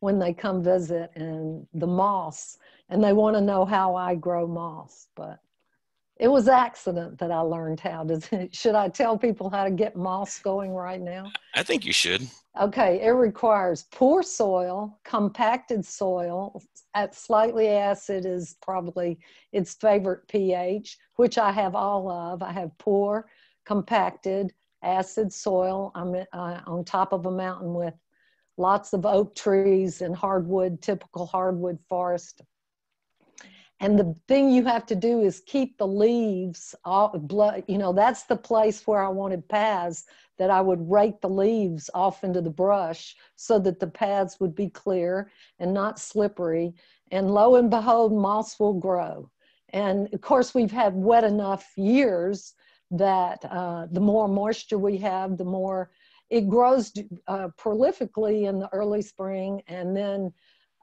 Speaker 3: when they come visit and the moss and they want to know how I grow moss. But it was accident that I learned how to. Should I tell people how to get moss going right now?
Speaker 2: I think you should.
Speaker 3: Okay, it requires poor soil, compacted soil. At slightly acid is probably its favorite pH, which I have all of. I have poor, compacted, acid soil. I'm uh, on top of a mountain with lots of oak trees and hardwood, typical hardwood forest. and the thing you have to do is keep the leaves blood you know that's the place where i wanted paths that i would rake the leaves off into the brush so that the paths would be clear and not slippery. And lo and behold moss will grow. And of course we've had wet enough years that uh, the more moisture we have the more it grows uh, prolifically in the early spring. And then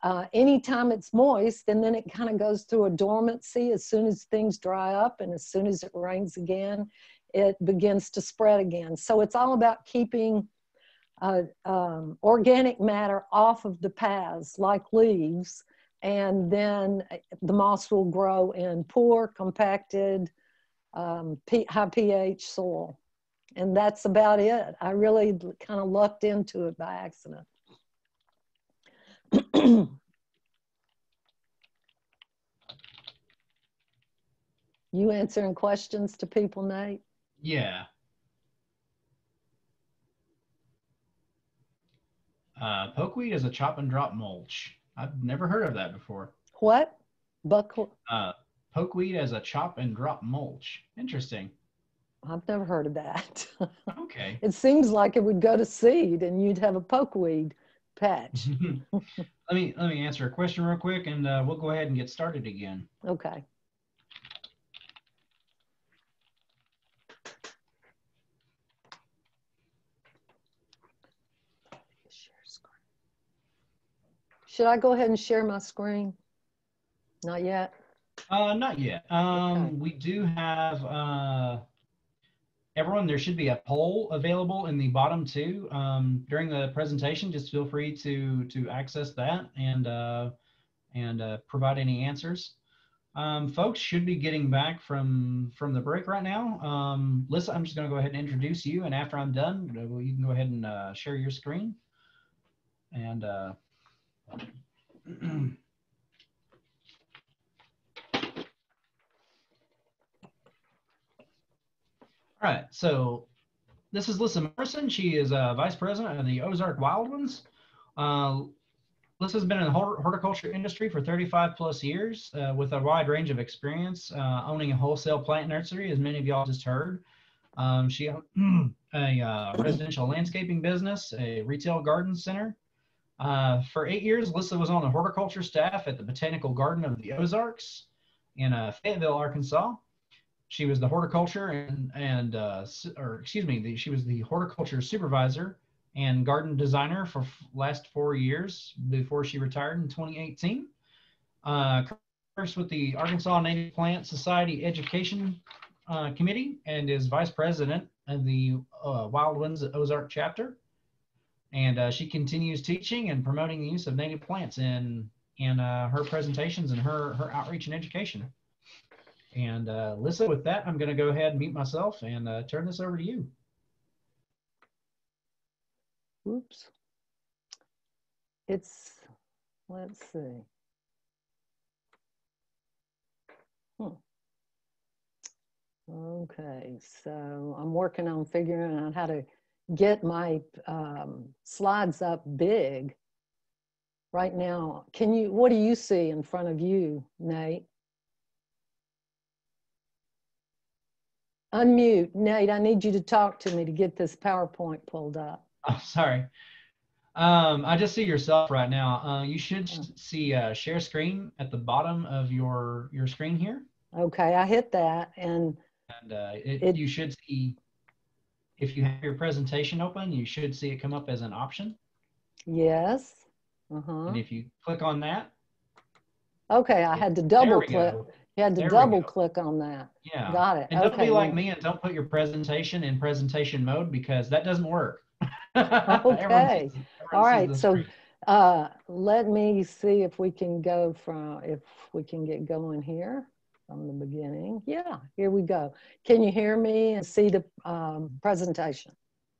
Speaker 3: uh, anytime it's moist and then it kind of goes through a dormancy as soon as things dry up and as soon as it rains again it begins to spread again. So it's all about keeping uh, um, organic matter off of the paths like leaves and then uh, the moss will grow in poor compacted um, high ph soil. And that's about it. I really kind of lucked into it by accident. You answering questions to people, Nate?
Speaker 1: Yeah. Uh, pokeweed is a chop and drop mulch. I've never heard of that before.
Speaker 3: What? Buck.
Speaker 1: Uh, pokeweed as a chop and drop mulch. Interesting.
Speaker 3: I've never heard of that.
Speaker 1: okay.
Speaker 3: It seems like it would go to seed and you'd have a pokeweed patch.
Speaker 1: let me let me answer a question real quick, and uh, we'll go ahead and get started again.
Speaker 3: Okay. Should I go ahead and share my screen? Not yet.
Speaker 1: Uh, not yet. Um, okay. We do have uh, everyone, there should be a poll available in the bottom two um, during the presentation. Just feel free to to access that and uh, and uh, provide any answers. Um, folks should be getting back from from the break right now. Um, Lissa, I'm just going to go ahead and introduce you, and after I'm done, uh, you can go ahead and uh, share your screen. And uh, All right, so this is Lissa Morrison. She is a vice president of the Ozark Wild Ones. Uh, Lissa's been in the horticulture industry for 35 plus years uh, with a wide range of experience uh, owning a wholesale plant nursery, as many of y'all just heard. Um, she owned a uh, residential landscaping business, a retail garden center. Uh, for eight years, Lissa was on the horticulture staff at the Botanical Garden of the Ozarks in uh, Fayetteville, Arkansas she was the horticulture and and uh, or excuse me, the, she was the horticulture supervisor and garden designer for last four years before she retired in 2018. Uh, first with the Arkansas Native Plant Society Education uh, Committee and is vice president of the uh, Wild Ones Ozark chapter. And uh, she continues teaching and promoting the use of native plants in in uh, her presentations and her her outreach and education. And uh, Lissa, with that, I'm going to go ahead and mute myself and uh, turn this over to you.
Speaker 3: Oops. It's, let's see. Hmm. Okay, so I'm working on figuring out how to get my um, slides up big right now. Can you, what do you see in front of you, Nate? Unmute. Nate, I need you to talk to me to get this PowerPoint pulled up.
Speaker 1: Oh, sorry. Um, I just see yourself right now. Uh, you should see uh, share screen at the bottom of your your screen here.
Speaker 3: Okay, I hit that, and
Speaker 1: and uh, it, it, you should see if you have your presentation open, you should see it come up as an option.
Speaker 3: Yes. Uh-huh.
Speaker 1: And if you click on that.
Speaker 3: Okay, I had to double click. Go. You had to there double click on that.
Speaker 1: Yeah.
Speaker 3: Got it.
Speaker 1: And don't be like me and don't put your presentation in presentation mode because that doesn't work.
Speaker 3: okay. All right. So uh, let me see if we can go from, if we can get going here from the beginning. Yeah, here we go. Can you hear me and see the um, presentation?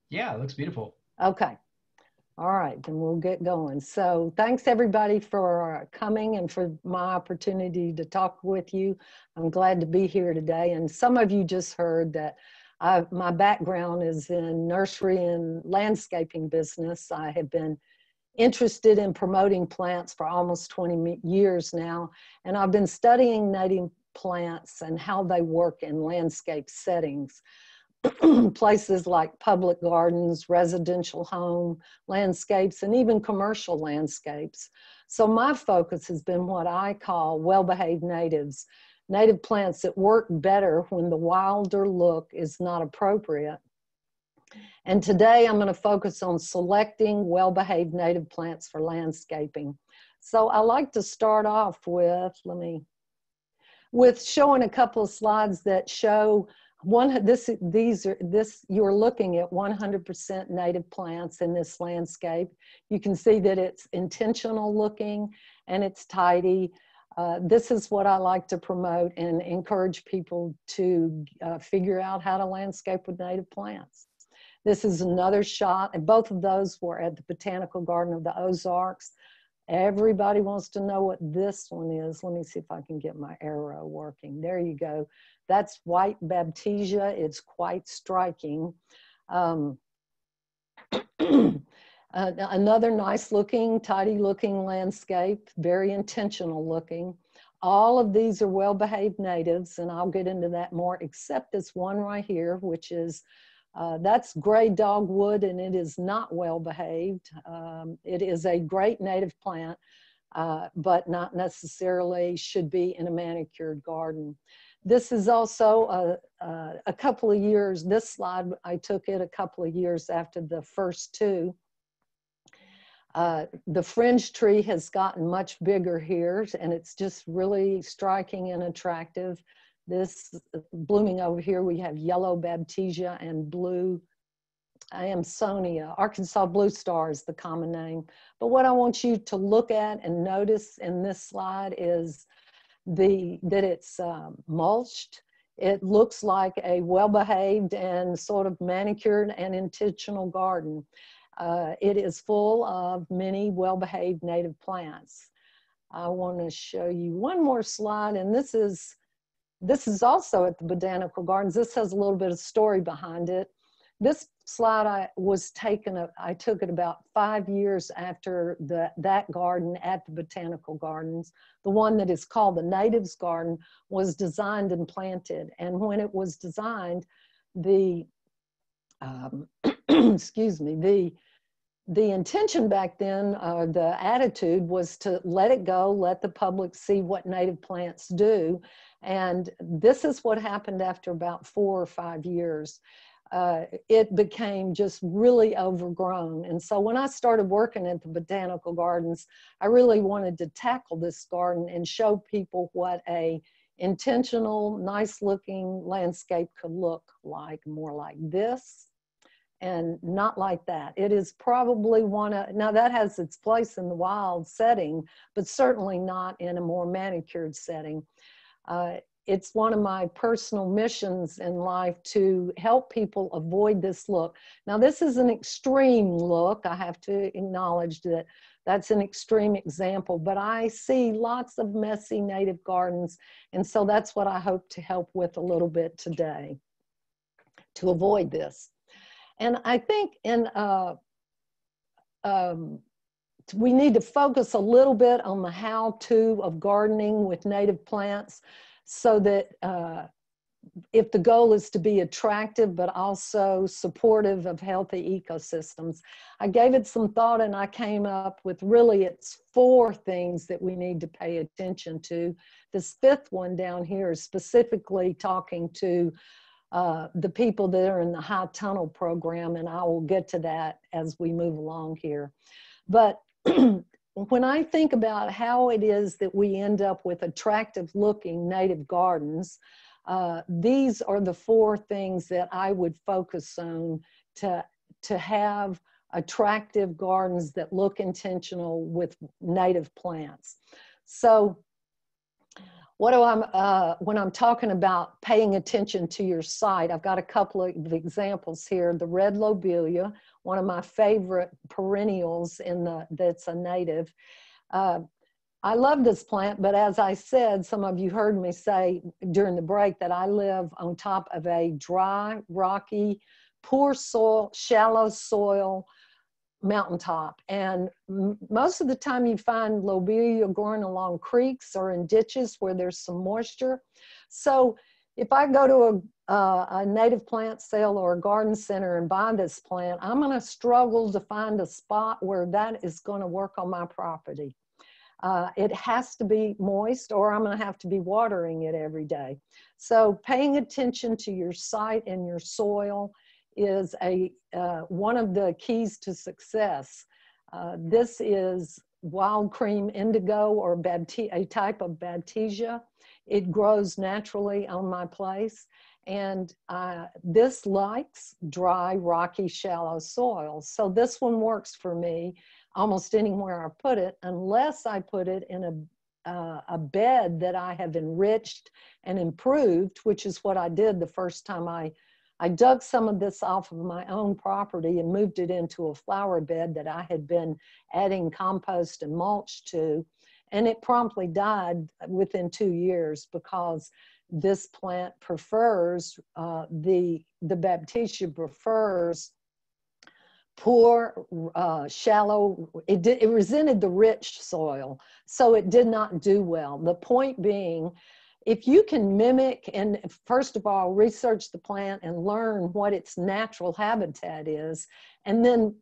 Speaker 1: Yeah, it looks beautiful.
Speaker 3: Okay. All right, then we'll get going. So thanks everybody for coming and for my opportunity to talk with you. I'm glad to be here today. And some of you just heard that I, my background is in nursery and landscaping business. I have been interested in promoting plants for almost 20 years now, and I've been studying native plants and how they work in landscape settings. Places like public gardens, residential home landscapes, and even commercial landscapes. So my focus has been what I call well-behaved natives, native plants that work better when the wilder look is not appropriate and today I'm going to focus on selecting well-behaved native plants for landscaping. So I like to start off with, let me, with showing a couple of slides that show one, this, these are, this, you're looking at 100% native plants in this landscape. You can see that it's intentional looking and it's tidy. Uh, this is what I like to promote and encourage people to uh, figure out how to landscape with native plants. This is another shot, and both of those were at the Botanical Garden of the Ozarks. Everybody wants to know what this one is. Let me see if I can get my arrow working. There you go. That's white Baptisia. It's quite striking. Um, another nice looking, tidy looking landscape, very intentional looking. All of these are well-behaved natives, and I'll get into that more, except this one right here, which is uh, that's gray dogwood and it is not well behaved. Um, it is a great native plant, uh, but not necessarily should be in a manicured garden. This is also a, a, a, couple of years, this slide, I took it a couple of years after the first two. Uh, the fringe tree has gotten much bigger here and it's just really striking and attractive. This blooming over here, we have yellow Baptisia and blue Amsonia. Arkansas Blue Star is the common name. But what I want you to look at and notice in this slide is the that it's um, mulched. It looks like a well-behaved and sort of manicured and intentional garden. Uh, it is full of many well-behaved native plants. I want to show you one more slide, and this is this is also at the Botanical Gardens. This has a little bit of story behind it. This slide I was taken, I took it about five years after the, that garden at the Botanical Gardens. The one that is called the Natives Garden was designed and planted. And when it was designed, the, um, excuse me, the, the intention back then, uh, the attitude was to let it go, let the public see what native plants do, and this is what happened after about four or five years. Uh, it became just really overgrown. And so when I started working at the Botanical Gardens, I really wanted to tackle this garden and show people what a intentional, nice looking landscape could look like, more like this and not like that. It is probably one of, now that has its place in the wild setting, but certainly not in a more manicured setting. Uh, it's one of my personal missions in life to help people avoid this look. Now, this is an extreme look. I have to acknowledge that that's an extreme example, but I see lots of messy native gardens, and so that's what I hope to help with a little bit today to avoid this. And I think in uh, um, we need to focus a little bit on the how-to of gardening with native plants so that uh, if the goal is to be attractive but also supportive of healthy ecosystems. I gave it some thought and I came up with really it's four things that we need to pay attention to. This fifth one down here is specifically talking to uh, the people that are in the high tunnel program and I will get to that as we move along here. But when I think about how it is that we end up with attractive looking native gardens, uh, these are the four things that I would focus on to, to have attractive gardens that look intentional with native plants. So what do I'm, uh, when I'm talking about paying attention to your site, I've got a couple of examples here. The red lobelia, one of my favorite perennials in the, that's a native. Uh, I love this plant, but as I said, some of you heard me say during the break that I live on top of a dry, rocky, poor soil, shallow soil, mountaintop. And m- most of the time you find lobelia growing along creeks or in ditches where there's some moisture. So if I go to a, uh, a native plant sale or a garden center and buy this plant, I'm going to struggle to find a spot where that is going to work on my property. Uh, it has to be moist or I'm going to have to be watering it every day. So paying attention to your site and your soil is a uh, one of the keys to success. Uh, this is wild cream indigo or a type of baptisia. It grows naturally on my place. And uh, this likes dry, rocky, shallow soil. So this one works for me almost anywhere I put it, unless I put it in a, uh, a bed that I have enriched and improved, which is what I did the first time I I dug some of this off of my own property and moved it into a flower bed that I had been adding compost and mulch to. And it promptly died within two years because this plant prefers uh, the the baptisia prefers poor uh, shallow it did, it resented the rich soil so it did not do well. The point being if you can mimic and first of all research the plant and learn what its natural habitat is and then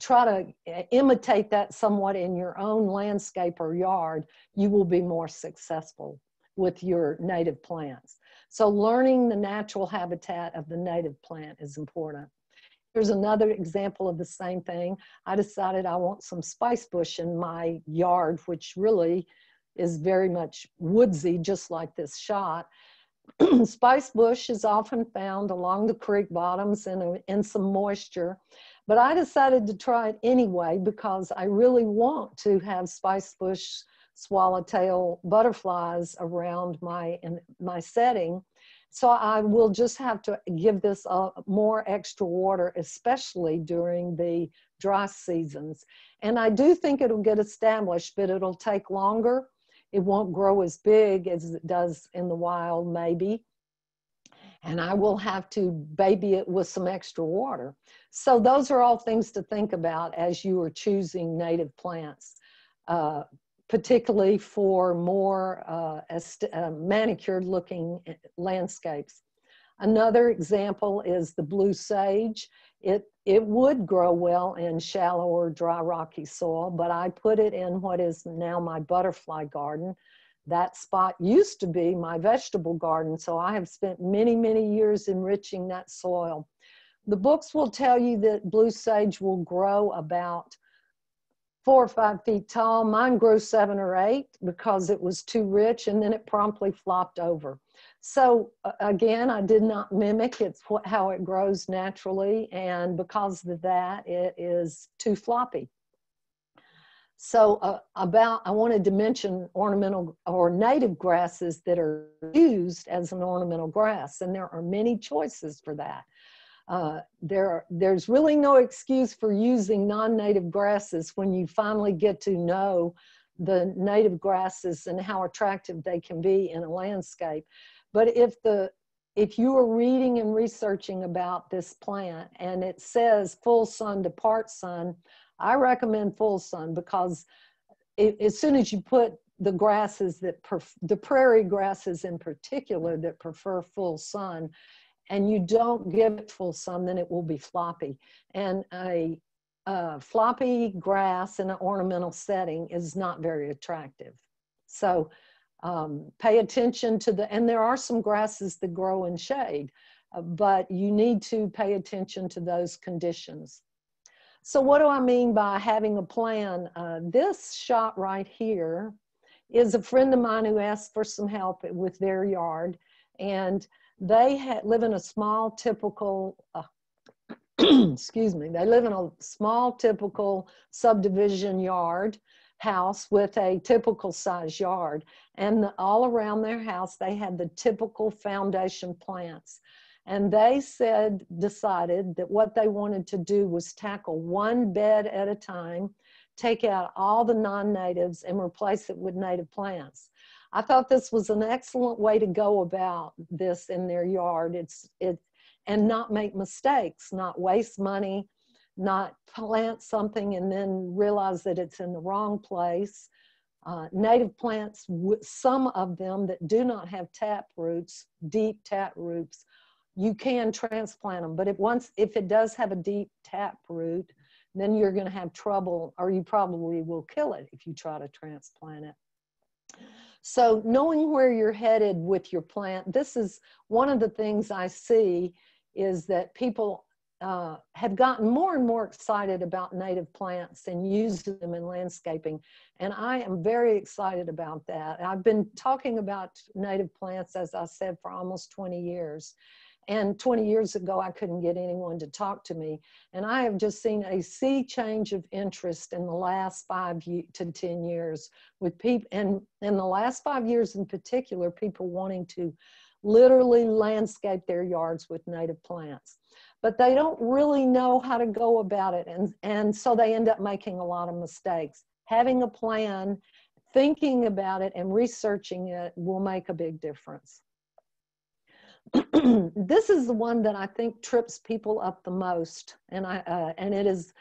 Speaker 3: try to uh, imitate that somewhat in your own landscape or yard you will be more successful with your native plants so learning the natural habitat of the native plant is important here's another example of the same thing i decided i want some spice bush in my yard which really is very much woodsy, just like this shot. Spice bush is often found along the creek bottoms and in some moisture. But I decided to try it anyway because I really want to have spice bush swallowtail butterflies around my in my setting. So I will just have to give this uh, more extra water, especially during the dry seasons. And I do think it'll get established, but it'll take longer it won't grow as big as it does in the wild, maybe. And I will have to baby it with some extra water. So, those are all things to think about as you are choosing native plants, uh, particularly for more uh, uh, manicured looking eh, landscapes. Another example is the blue sage. It, it would grow well in shallow or dry rocky soil, but I put it in what is now my butterfly garden. That spot used to be my vegetable garden, so I have spent many, many years enriching that soil. The books will tell you that blue sage will grow about four or five feet tall. Mine grew seven or eight because it was too rich and then it promptly flopped over. So uh, again, I did not mimic. It's how it grows naturally, and because of that, it is too floppy. So uh, about, I wanted to mention ornamental or native grasses that are used as an ornamental grass, and there are many choices for that. Uh, there, there's really no excuse for using non-native grasses when you finally get to know the native grasses and how attractive they can be in a landscape. But if the if you are reading and researching about this plant and it says full sun to part sun, I recommend full sun because it, as soon as you put the grasses that the prairie grasses in particular that prefer full sun and you don't give it full sun then it will be floppy and a, a floppy grass in an ornamental setting is not very attractive so um, pay attention to the, and there are some grasses that grow in shade, uh, but you need to pay attention to those conditions. So what do I mean by having a plan? Uh, this shot right here is a friend of mine who asked for some help with their yard, and they live in a small typical, uh, excuse me, they live in a small typical subdivision yard house with a typical size yard. And all around their house, they had the typical foundation plants. And they said, decided that what they wanted to do was tackle one bed at a time, take out all the non natives, and replace it with native plants. I thought this was an excellent way to go about this in their yard. It's it and not make mistakes, not waste money, not plant something and then realize that it's in the wrong place. Uh, native plants, some of them that do not have tap roots, deep tap roots, you can transplant them. But if once, if it does have a deep tap root, then you're going to have trouble, or you probably will kill it if you try to transplant it. So knowing where you're headed with your plant, this is one of the things I see is that people uh, have gotten more and more excited about native plants and using them in landscaping. And I am very excited about that. I've been talking about native plants, as I said, for almost 20 years. And 20 years ago, I couldn't get anyone to talk to me. And I have just seen a sea change of interest in the last five to 10 years with people, and in the last five years in particular, people wanting to literally landscape their yards with native plants but they don't really know how to go about it. And, and so they end up making a lot of mistakes. Having a plan, thinking about it, and researching it will make a big difference. this is the one that I think trips people up the most, and I uh, and it is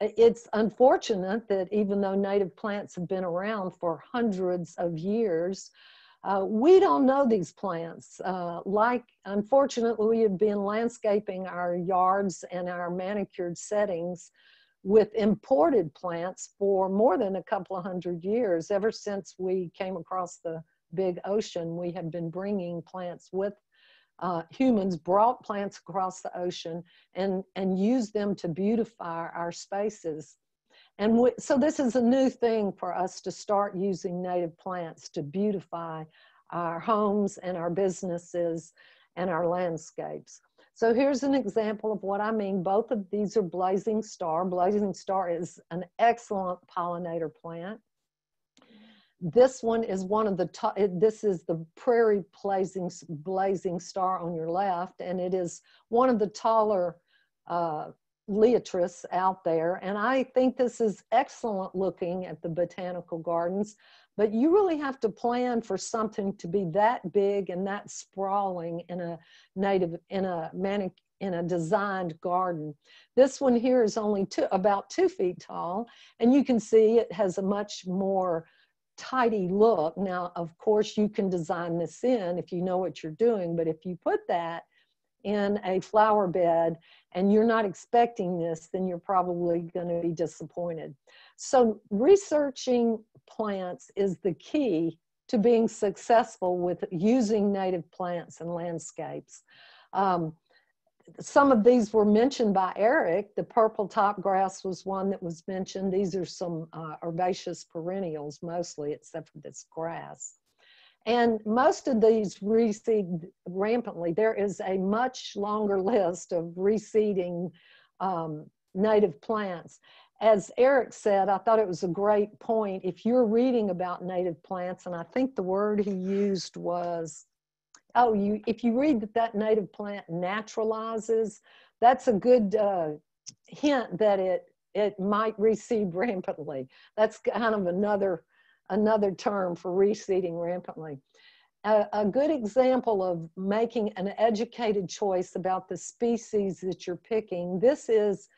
Speaker 3: it's unfortunate that even though native plants have been around for hundreds of years, uh, we don't know these plants. Uh, like, unfortunately, we have been landscaping our yards and our manicured settings with imported plants for more than a couple of hundred years. Ever since we came across the big ocean, we have been bringing plants with uh, humans brought plants across the ocean and, and used them to beautify our spaces. And we, so this is a new thing for us to start using native plants to beautify our homes and our businesses and our landscapes. So here's an example of what I mean. Both of these are blazing star. Blazing star is an excellent pollinator plant. This one is one of the this is the prairie blazing, blazing star on your left, and it is one of the taller uh, Liatris out there. And I think this is excellent looking at the botanical gardens, but you really have to plan for something to be that big and that sprawling in a native, in a manic, in a designed garden. This one here is only two, about two feet tall, and you can see it has a much more tidy look. Now, of course, you can design this in if you know what you're doing, but if you put that in a flower bed and you're not expecting this, then you're probably going to be disappointed. So, researching plants is the key to being successful with using native plants and landscapes. Um, some of these were mentioned by Eric. The purple top grass was one that was mentioned. These are some uh, herbaceous perennials mostly, except for this grass. And most of these reseed rampantly. There is a much longer list of reseeding um, native plants. As Eric said, I thought it was a great point. If you're reading about native plants, and I think the word he used was, oh, you if you read that that native plant naturalizes, that's a good uh, hint that it it might reseed rampantly. That's kind of another another term for reseeding rampantly. A, a, good example of making an educated choice about the species that you're picking, this is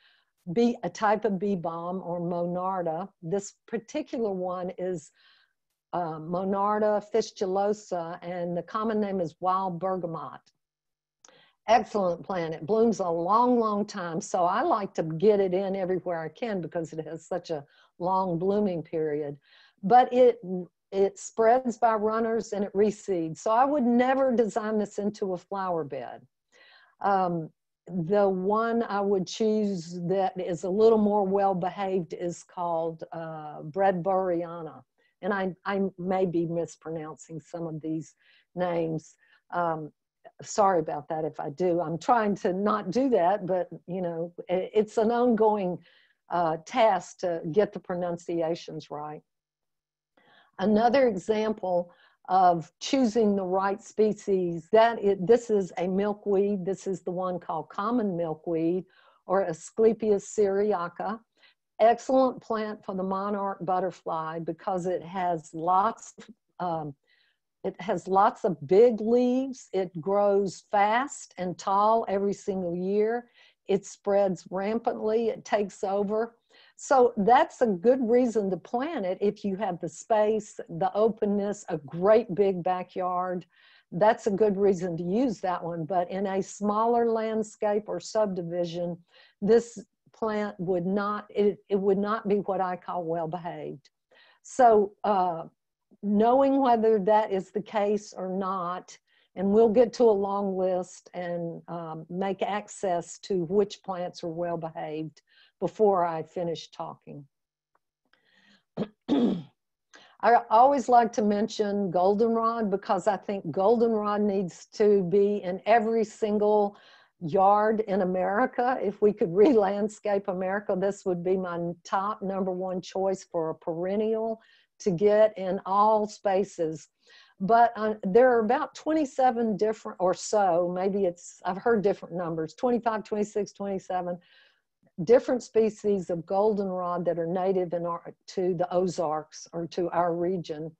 Speaker 3: bee, a type of bee balm or Monarda. This particular one is uh, Monarda fistulosa and the common name is wild bergamot. Excellent plant. It blooms a long, long time. So I like to get it in everywhere I can because it has such a long blooming period but it it spreads by runners and it reseeds. So I would never design this into a flower bed. Um, the one I would choose that is a little more well behaved is called uh, Bradburiana. And I, I may be mispronouncing some of these names. Um, sorry about that if I do. I'm trying to not do that, but you know, it's an ongoing uh, task to get the pronunciations right. Another example of choosing the right species, that is, this is a milkweed. This is the one called common milkweed or Asclepias syriaca. Excellent plant for the monarch butterfly because it has lots um, it has lots of big leaves. It grows fast and tall every single year. it spreads rampantly, it takes over. So that's a good reason to plant it if you have the space, the openness, a great big backyard. That's a good reason to use that one. But in a smaller landscape or subdivision, this plant would not, it, it would not be what I call well behaved. So uh, knowing whether that is the case or not, and we'll get to a long list and um, make access to which plants are well behaved before I finish talking. I always like to mention goldenrod because I think goldenrod needs to be in every single yard in America. If we could re-landscape America, this would be my top number one choice for a perennial to get in all spaces. But uh, there are about 27 different or so, maybe it's, I've heard different numbers, 25, 26, 27 different species of goldenrod that are native in our, to the Ozarks or to our region.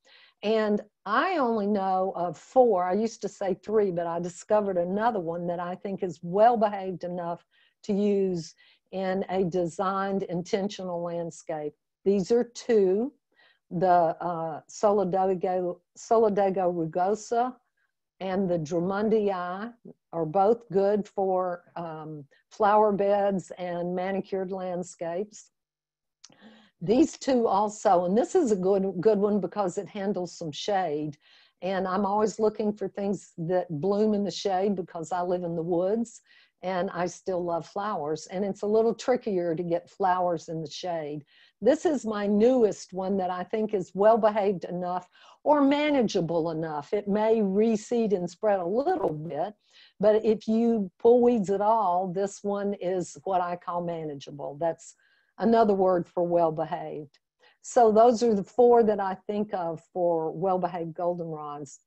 Speaker 3: And I only know of four. I used to say three, but I discovered another one that I think is well behaved enough to use in a designed intentional landscape. These are two, the uh, Solidago, Solidago rugosa and the Drummondii are both good for um, flower beds and manicured landscapes. These two also, and this is a good, good one because it handles some shade. And I'm always looking for things that bloom in the shade because I live in the woods and I still love flowers. And it's a little trickier to get flowers in the shade. This is my newest one that I think is well behaved enough or manageable enough. It may reseed and spread a little bit, but if you pull weeds at all, this one is what I call manageable. That's another word for well behaved. So those are the four that I think of for well behaved goldenrods.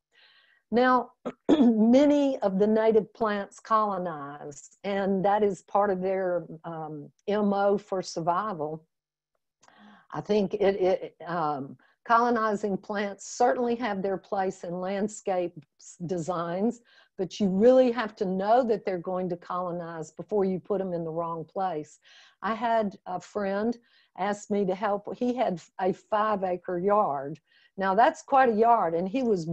Speaker 3: Now, many of the native plants colonize, and that is part of their um, MO for survival. I think it, it um, colonizing plants certainly have their place in landscape designs, but you really have to know that they're going to colonize before you put them in the wrong place. I had a friend ask me to help. He had a five acre yard. Now that's quite a yard, and he was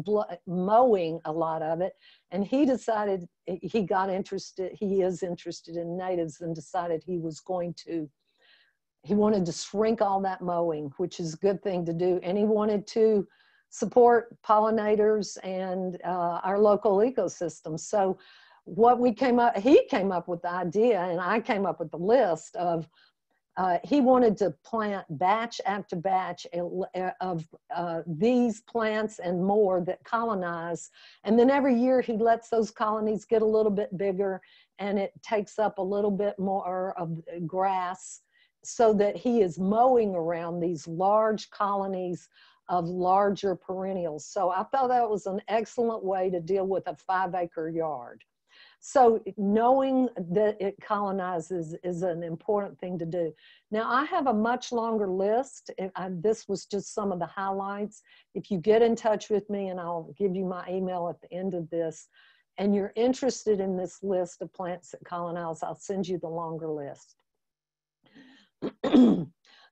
Speaker 3: mowing a lot of it. And he decided he got interested, he is interested in natives and decided he was going to he wanted to shrink all that mowing, which is a good thing to do. And he wanted to support pollinators and uh, our local ecosystem. So what we came up, he came up with the idea and I came up with the list of, uh, he wanted to plant batch after batch of uh, these plants and more that colonize. And then every year he lets those colonies get a little bit bigger and it takes up a little bit more of grass so that he is mowing around these large colonies of larger perennials. So I thought that was an excellent way to deal with a five acre yard. So knowing that it colonizes is an important thing to do. Now I have a much longer list. I, this was just some of the highlights. If you get in touch with me and I'll give you my email at the end of this and you're interested in this list of plants that colonize, I'll send you the longer list.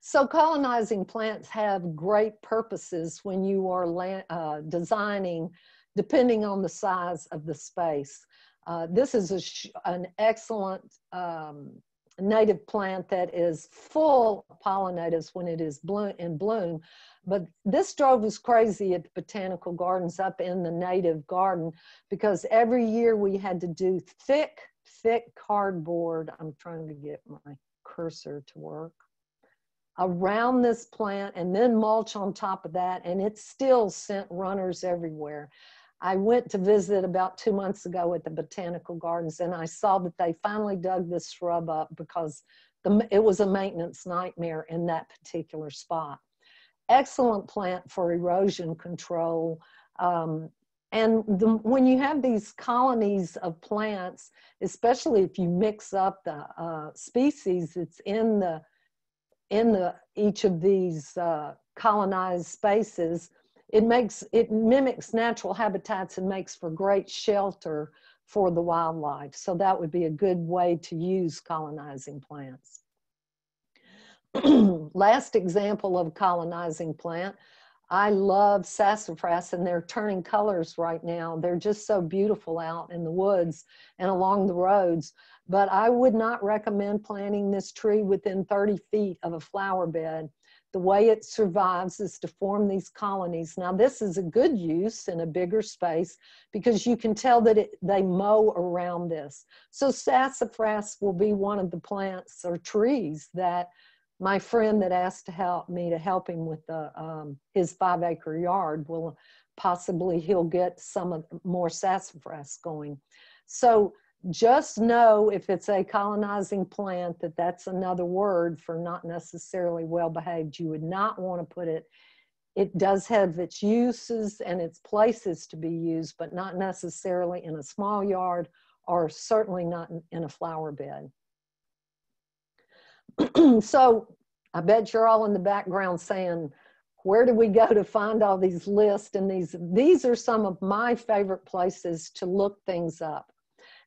Speaker 3: so colonizing plants have great purposes when you are land, uh, designing, depending on the size of the space. Uh, this is an excellent um, native plant that is full of pollinators when it is bloom, in bloom. But this drove us crazy at the botanical gardens up in the native garden because every year we had to do thick, thick cardboard. I'm trying to get my cursor to work around this plant and then mulch on top of that and it still sent runners everywhere. I went to visit about two months ago at the botanical gardens and I saw that they finally dug this shrub up because the, it was a maintenance nightmare in that particular spot. Excellent plant for erosion control. Um, and the, when you have these colonies of plants, especially if you mix up the uh, species that's in the in the each of these uh, colonized spaces, it makes it mimics natural habitats and makes for great shelter for the wildlife. So that would be a good way to use colonizing plants. Last example of colonizing plant, I love sassafras and they're turning colors right now. They're just so beautiful out in the woods and along the roads. But I would not recommend planting this tree within 30 feet of a flower bed the way it survives is to form these colonies. Now, this is a good use in a bigger space because you can tell that it, they mow around this. So sassafras will be one of the plants or trees that my friend that asked to help me to help him with the, um, his five acre yard will possibly he'll get some of more sassafras going. So just know if it's a colonizing plant that that's another word for not necessarily well behaved. You would not want to put it, it does have its uses and its places to be used, but not necessarily in a small yard or certainly not in, in a flower bed. so I bet you're all in the background saying, where do we go to find all these lists and these these are some of my favorite places to look things up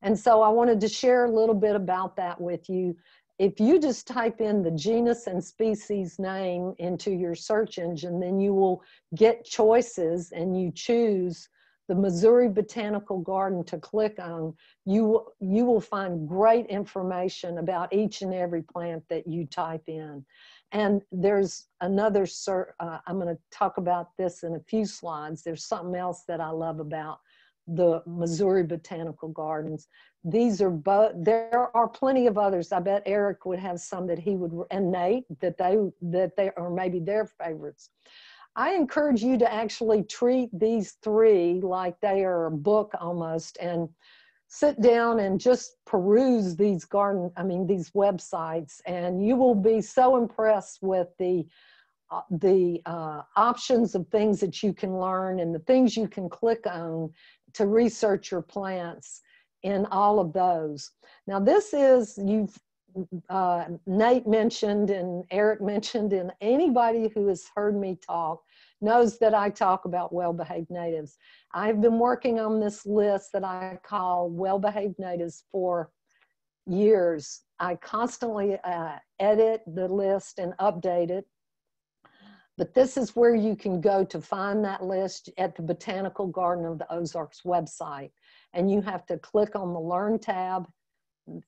Speaker 3: and so I wanted to share a little bit about that with you. If you just type in the genus and species name into your search engine, then you will get choices and you choose the Missouri Botanical Garden to click on, you, you will find great information about each and every plant that you type in. And there's another, uh, I'm going to talk about this in a few slides. There's something else that I love about the Missouri Botanical Gardens. These are both, there are plenty of others. I bet Eric would have some that he would, and Nate, that they, that they are maybe their favorites. I encourage you to actually treat these three like they are a book almost and sit down and just peruse these garden, I mean, these websites, and you will be so impressed with the uh, the uh, options of things that you can learn and the things you can click on to research your plants in all of those. Now this is, you've, uh, Nate mentioned and Eric mentioned and anybody who has heard me talk knows that I talk about well-behaved natives. I've been working on this list that I call well-behaved natives for years. I constantly uh, edit the list and update it but this is where you can go to find that list at the Botanical Garden of the Ozarks website. And you have to click on the Learn tab,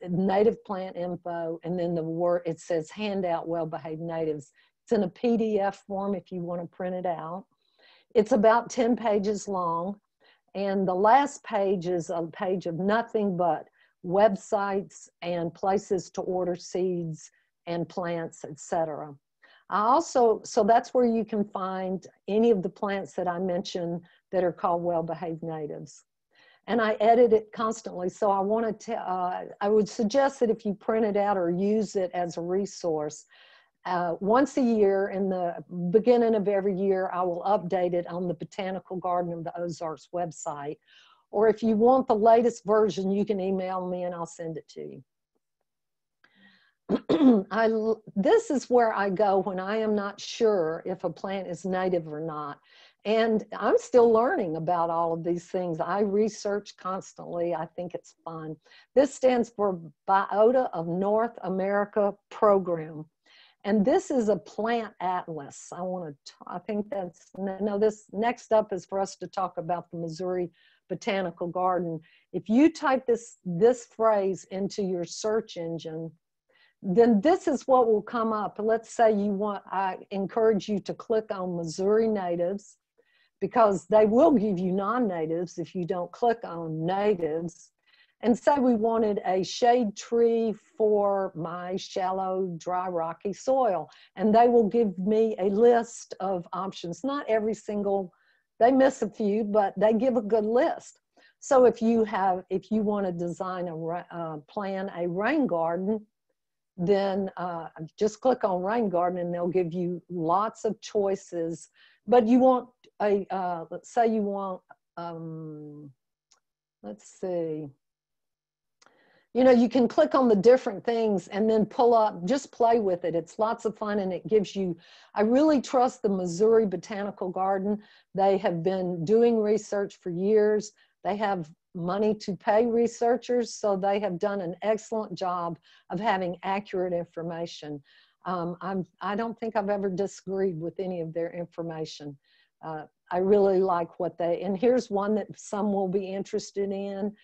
Speaker 3: native plant info, and then the word, it says handout well-behaved natives. It's in a PDF form if you want to print it out. It's about 10 pages long. And the last page is a page of nothing but websites and places to order seeds and plants, etc. I also, so that's where you can find any of the plants that I mentioned that are called well-behaved natives. And I edit it constantly. So I want to, uh, I would suggest that if you print it out or use it as a resource, uh, once a year in the beginning of every year, I will update it on the Botanical Garden of the Ozarks website. Or if you want the latest version, you can email me and I'll send it to you. I, this is where I go when I am not sure if a plant is native or not. And I'm still learning about all of these things. I research constantly. I think it's fun. This stands for Biota of North America Program. And this is a plant atlas. I want to, I think that's, no, this next up is for us to talk about the Missouri Botanical Garden. If you type this, this phrase into your search engine, then this is what will come up. Let's say you want, I encourage you to click on Missouri natives because they will give you non-natives if you don't click on natives. And say we wanted a shade tree for my shallow, dry, rocky soil. And they will give me a list of options. Not every single, they miss a few, but they give a good list. So if you have, if you want to design a, uh, plan a rain garden, then uh, just click on rain garden and they'll give you lots of choices. But you want a, uh, let's say you want, um, let's see, you know, you can click on the different things and then pull up, just play with it. It's lots of fun and it gives you, I really trust the Missouri Botanical Garden. They have been doing research for years. They have money to pay researchers, so they have done an excellent job of having accurate information. Um, I'm, I don't think I've ever disagreed with any of their information. Uh, I really like what they, and here's one that some will be interested in,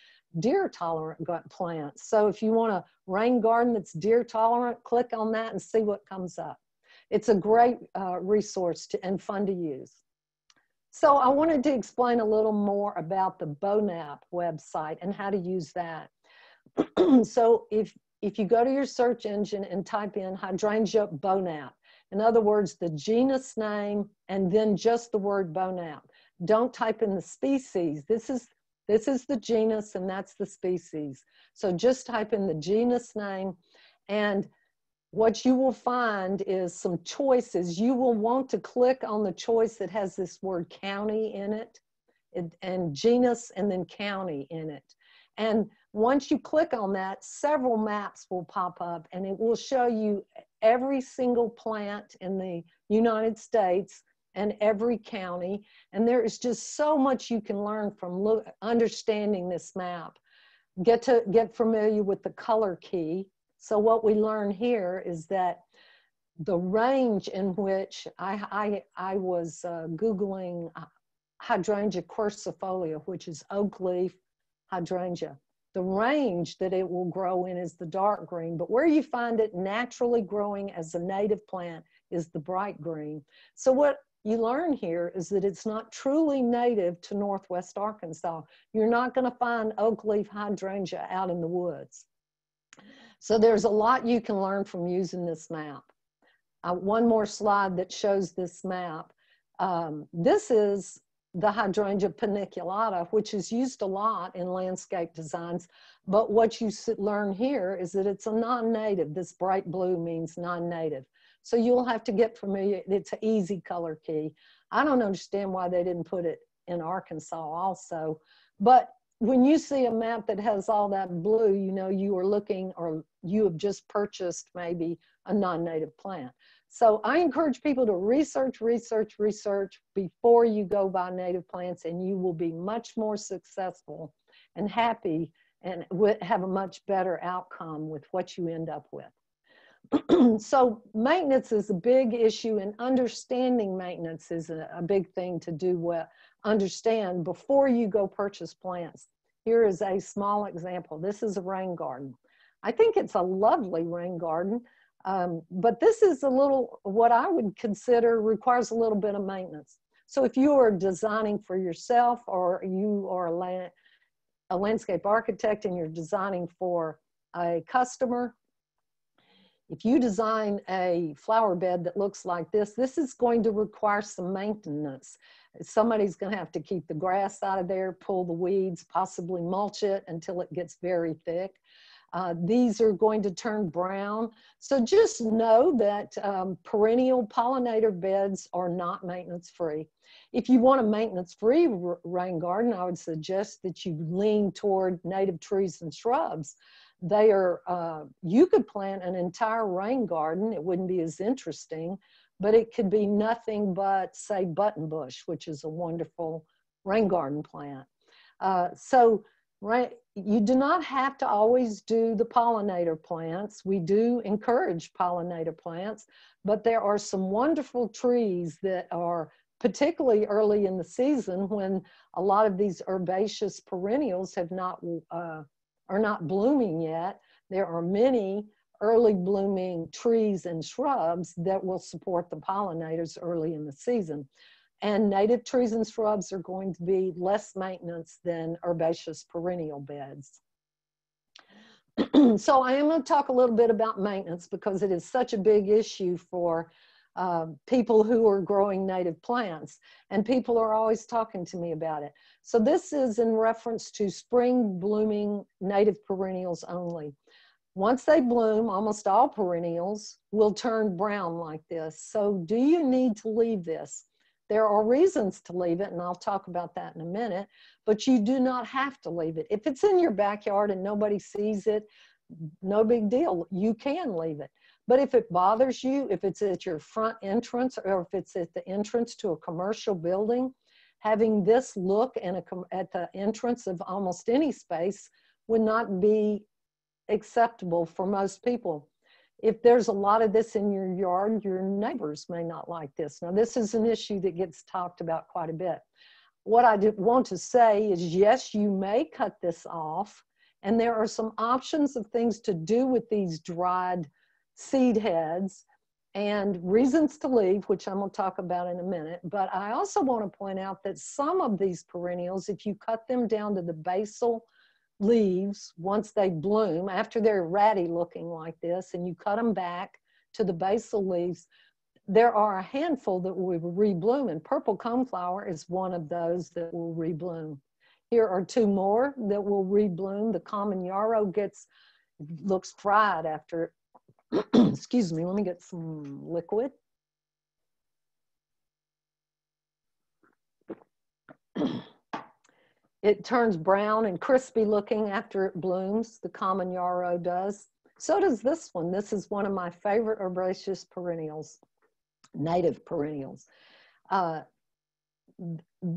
Speaker 3: deer tolerant plants. So if you want a rain garden that's deer tolerant, click on that and see what comes up. It's a great uh, resource to, and fun to use. So I wanted to explain a little more about the BONAP website and how to use that. so if, if you go to your search engine and type in hydrangea BONAP, in other words, the genus name and then just the word BONAP. Don't type in the species. This is, this is the genus and that's the species. So just type in the genus name and what you will find is some choices. You will want to click on the choice that has this word county in it and genus and then county in it. And once you click on that, several maps will pop up and it will show you every single plant in the United States and every county. And there is just so much you can learn from look, understanding this map. Get to get familiar with the color key so what we learn here is that the range in which I, I, I was uh, Googling uh, hydrangea quercifolia, which is oak leaf hydrangea. The range that it will grow in is the dark green, but where you find it naturally growing as a native plant is the bright green. So what you learn here is that it's not truly native to Northwest Arkansas. You're not gonna find oak leaf hydrangea out in the woods. So there's a lot you can learn from using this map. Uh, one more slide that shows this map. Um, this is the hydrangea paniculata, which is used a lot in landscape designs. But what you learn here is that it's a non-native. This bright blue means non-native. So you'll have to get familiar. It's an easy color key. I don't understand why they didn't put it in Arkansas also. But when you see a map that has all that blue, you know you are looking or you have just purchased maybe a non-native plant. So I encourage people to research, research, research before you go buy native plants and you will be much more successful and happy and have a much better outcome with what you end up with. so maintenance is a big issue and understanding maintenance is a, a big thing to do well, understand before you go purchase plants. Here is a small example. This is a rain garden. I think it's a lovely rain garden, um, but this is a little, what I would consider requires a little bit of maintenance. So if you are designing for yourself or you are a, land, a landscape architect and you're designing for a customer, if you design a flower bed that looks like this, this is going to require some maintenance. Somebody's going to have to keep the grass out of there, pull the weeds, possibly mulch it until it gets very thick. Uh, these are going to turn brown. So just know that um, perennial pollinator beds are not maintenance free. If you want a maintenance free rain garden, I would suggest that you lean toward native trees and shrubs. They are, uh, you could plant an entire rain garden. It wouldn't be as interesting, but it could be nothing but say buttonbush, which is a wonderful rain garden plant. Uh, so right you do not have to always do the pollinator plants. We do encourage pollinator plants but there are some wonderful trees that are particularly early in the season when a lot of these herbaceous perennials have not uh, are not blooming yet. There are many early blooming trees and shrubs that will support the pollinators early in the season and native trees and shrubs are going to be less maintenance than herbaceous perennial beds. so I am going to talk a little bit about maintenance because it is such a big issue for uh, people who are growing native plants and people are always talking to me about it. So this is in reference to spring blooming native perennials only. Once they bloom, almost all perennials will turn brown like this. So do you need to leave this? There are reasons to leave it, and I'll talk about that in a minute, but you do not have to leave it. If it's in your backyard and nobody sees it, no big deal. You can leave it. But if it bothers you, if it's at your front entrance or if it's at the entrance to a commercial building, having this look a, at the entrance of almost any space would not be acceptable for most people. If there's a lot of this in your yard, your neighbors may not like this. Now, this is an issue that gets talked about quite a bit. What I want to say is, yes, you may cut this off, and there are some options of things to do with these dried seed heads and reasons to leave, which I'm going to talk about in a minute. But I also want to point out that some of these perennials, if you cut them down to the basal leaves once they bloom, after they're ratty looking like this, and you cut them back to the basal leaves, there are a handful that will rebloom, and purple coneflower is one of those that will rebloom. Here are two more that will rebloom. The common yarrow gets looks fried after excuse me, let me get some liquid. it turns brown and crispy looking after it blooms, the common yarrow does. So does this one. This is one of my favorite herbaceous perennials, native perennials. Uh,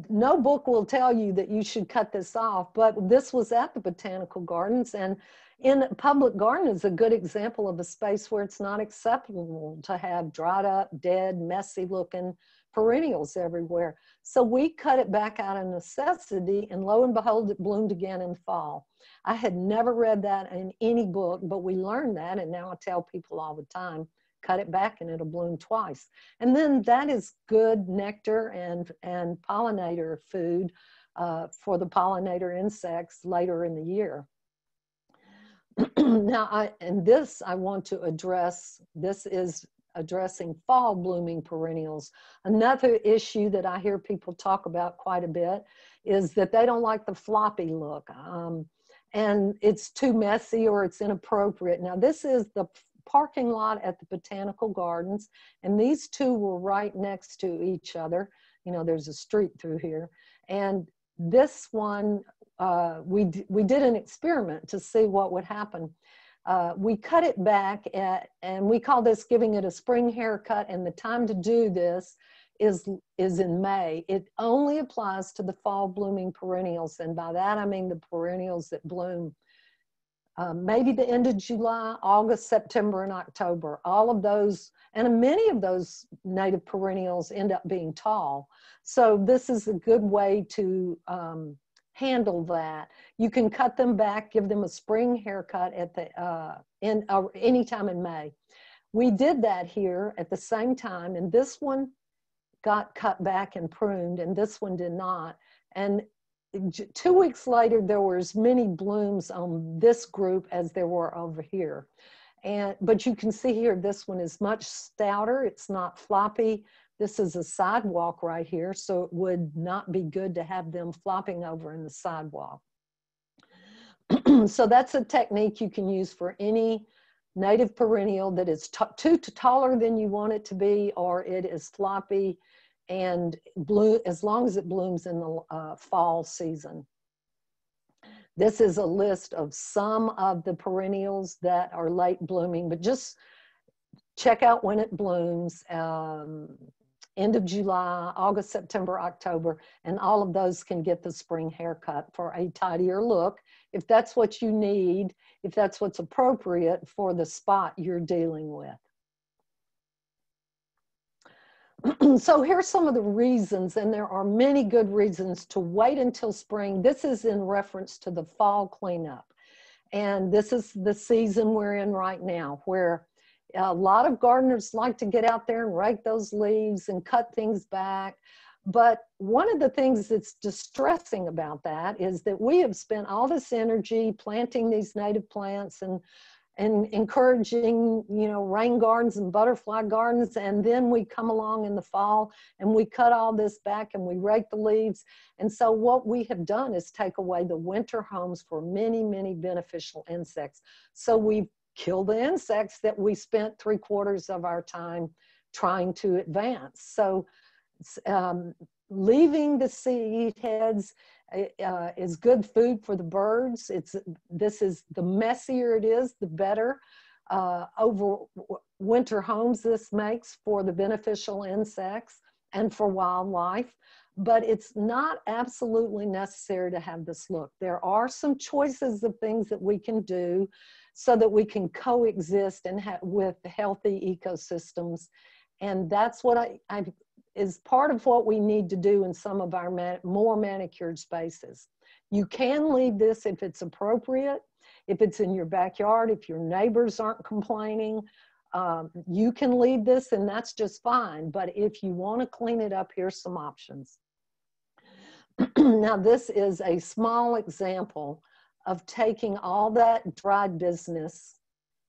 Speaker 3: no book will tell you that you should cut this off, but this was at the botanical gardens and in public garden is a good example of a space where it's not acceptable to have dried up, dead, messy looking perennials everywhere. So we cut it back out of necessity and lo and behold, it bloomed again in fall. I had never read that in any book, but we learned that and now I tell people all the time, cut it back and it'll bloom twice. And then that is good nectar and, and pollinator food uh, for the pollinator insects later in the year. now, I, and this I want to address, this is addressing fall blooming perennials. Another issue that I hear people talk about quite a bit is that they don't like the floppy look. Um, and it's too messy or it's inappropriate. Now, this is the parking lot at the Botanical Gardens, and these two were right next to each other. You know, there's a street through here. And this one uh, we, we did an experiment to see what would happen. Uh, we cut it back at, and we call this giving it a spring haircut and the time to do this is, is in May. It only applies to the fall blooming perennials and by that I mean the perennials that bloom uh, maybe the end of July, August, September, and October. All of those, and many of those native perennials end up being tall. So this is a good way to um, handle that. You can cut them back, give them a spring haircut at the uh, in uh, anytime in May. We did that here at the same time, and this one got cut back and pruned, and this one did not. And two weeks later, there were as many blooms on this group as there were over here. And but you can see here, this one is much stouter. It's not floppy. This is a sidewalk right here, so it would not be good to have them flopping over in the sidewalk. so that's a technique you can use for any native perennial that is too taller than you want it to be or it is floppy and blue as long as it blooms in the uh, fall season. This is a list of some of the perennials that are late blooming, but just check out when it blooms. Um, end of July, August, September, October, and all of those can get the spring haircut for a tidier look. If that's what you need, if that's what's appropriate for the spot you're dealing with. so here's some of the reasons, and there are many good reasons to wait until spring. This is in reference to the fall cleanup. And this is the season we're in right now where a lot of gardeners like to get out there and rake those leaves and cut things back. But one of the things that's distressing about that is that we have spent all this energy planting these native plants and and encouraging you know rain gardens and butterfly gardens. And then we come along in the fall and we cut all this back and we rake the leaves. And so what we have done is take away the winter homes for many many beneficial insects. So we've kill the insects that we spent three quarters of our time trying to advance. So um, leaving the seed heads uh, uh, is good food for the birds. It's this is the messier it is, the better. Uh, over winter homes this makes for the beneficial insects and for wildlife. but it's not absolutely necessary to have this look. There are some choices of things that we can do so that we can coexist and with healthy ecosystems. And that's what I, I is part of what we need to do in some of our man, more manicured spaces. You can leave this if it's appropriate, if it's in your backyard, if your neighbors aren't complaining, um, you can leave this and that's just fine. But if you want to clean it up, here's some options. now, this is a small example of taking all that dried business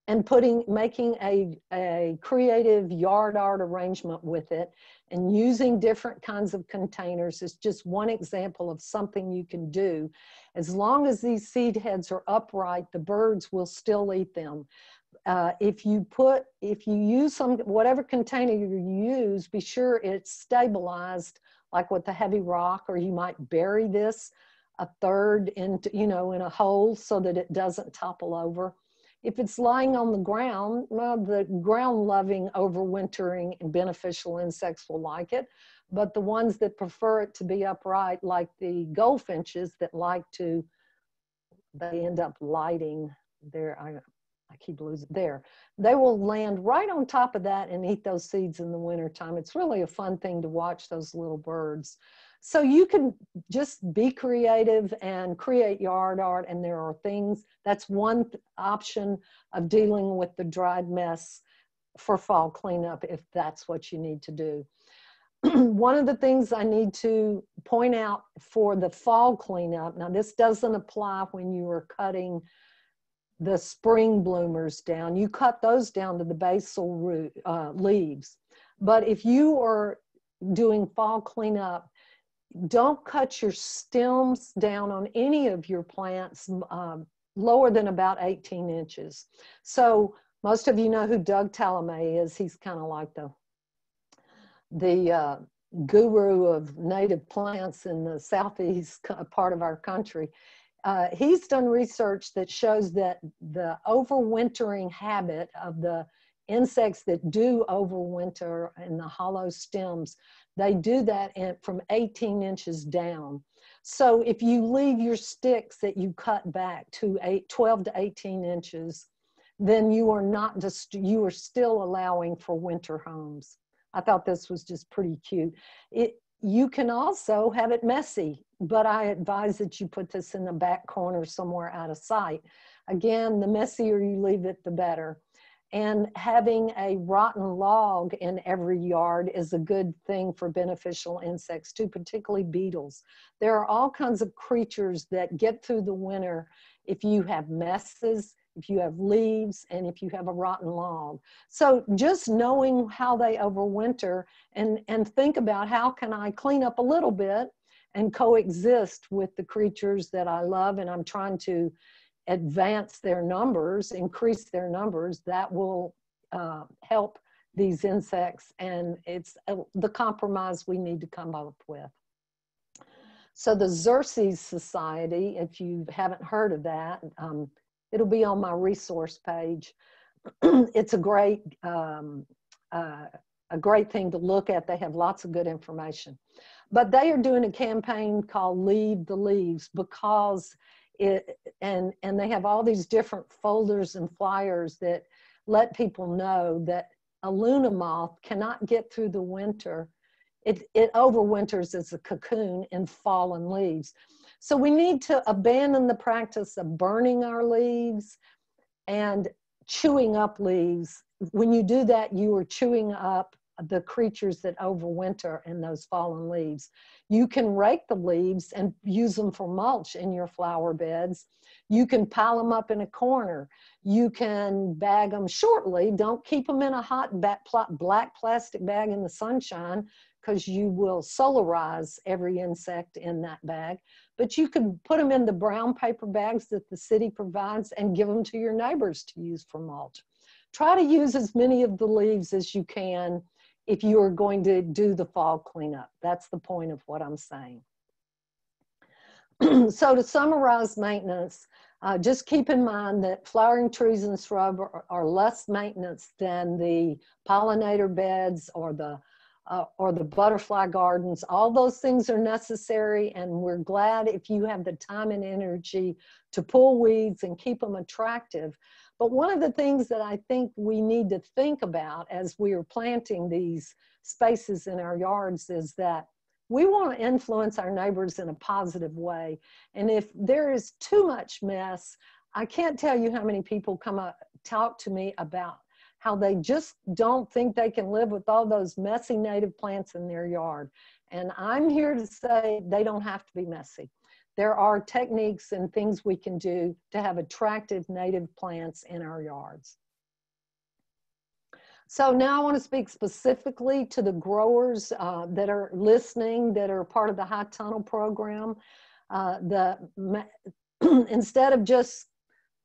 Speaker 3: and putting making a, a creative yard art arrangement with it and using different kinds of containers is just one example of something you can do. As long as these seed heads are upright the birds will still eat them. Uh, if you put if you use some whatever container you use be sure it's stabilized like with a heavy rock or you might bury this a third into you know in a hole so that it doesn't topple over if it's lying on the ground, well, the ground loving overwintering and beneficial insects will like it. But the ones that prefer it to be upright, like the goldfinches that like to, they end up lighting their, I, I keep losing there. They will land right on top of that and eat those seeds in the wintertime. It's really a fun thing to watch those little birds. So you can just be creative and create yard art, and there are things, that's one option of dealing with the dried mess for fall cleanup if that's what you need to do. one of the things I need to point out for the fall cleanup, now this doesn't apply when you are cutting the spring bloomers down. You cut those down to the basal root, uh, leaves. But if you are doing fall cleanup, don't cut your stems down on any of your plants um, lower than about 18 inches. So most of you know who Doug Tallamy is. He's kind of like the, the uh, guru of native plants in the southeast part of our country. Uh, he's done research that shows that the overwintering habit of the insects that do overwinter in the hollow stems they do that from 18 inches down. So if you leave your sticks that you cut back to eight, 12 to 18 inches, then you are not just, you are still allowing for winter homes. I thought this was just pretty cute. It, you can also have it messy, but I advise that you put this in the back corner somewhere out of sight. Again, the messier you leave it, the better. And having a rotten log in every yard is a good thing for beneficial insects too, particularly beetles. There are all kinds of creatures that get through the winter if you have messes, if you have leaves, and if you have a rotten log. So just knowing how they overwinter and, and think about how can I clean up a little bit and coexist with the creatures that I love and I'm trying to advance their numbers, increase their numbers, that will uh, help these insects. And it's uh, the compromise we need to come up with. So the Xerces Society, if you haven't heard of that, um, it'll be on my resource page. it's a great, um, uh, a great thing to look at. They have lots of good information. But they are doing a campaign called Leave the Leaves because it, and and they have all these different folders and flyers that let people know that a luna moth cannot get through the winter. It, it overwinters as a cocoon in fallen leaves. So we need to abandon the practice of burning our leaves and chewing up leaves. When you do that, you are chewing up the creatures that overwinter in those fallen leaves. You can rake the leaves and use them for mulch in your flower beds. You can pile them up in a corner. You can bag them shortly. Don't keep them in a hot black plastic bag in the sunshine because you will solarize every insect in that bag. But you can put them in the brown paper bags that the city provides and give them to your neighbors to use for mulch. Try to use as many of the leaves as you can if you are going to do the fall cleanup. That's the point of what I'm saying. so to summarize maintenance, uh, just keep in mind that flowering trees and shrub are, are, less maintenance than the pollinator beds or the uh, or the butterfly gardens. All those things are necessary, and we're glad if you have the time and energy to pull weeds and keep them attractive. But one of the things that I think we need to think about as we are planting these spaces in our yards is that we want to influence our neighbors in a positive way. And if there is too much mess, I can't tell you how many people come up talk to me about how they just don't think they can live with all those messy native plants in their yard. And I'm here to say they don't have to be messy. There are techniques and things we can do to have attractive native plants in our yards. So now I want to speak specifically to the growers uh, that are listening, that are part of the High Tunnel program. Uh, the instead of just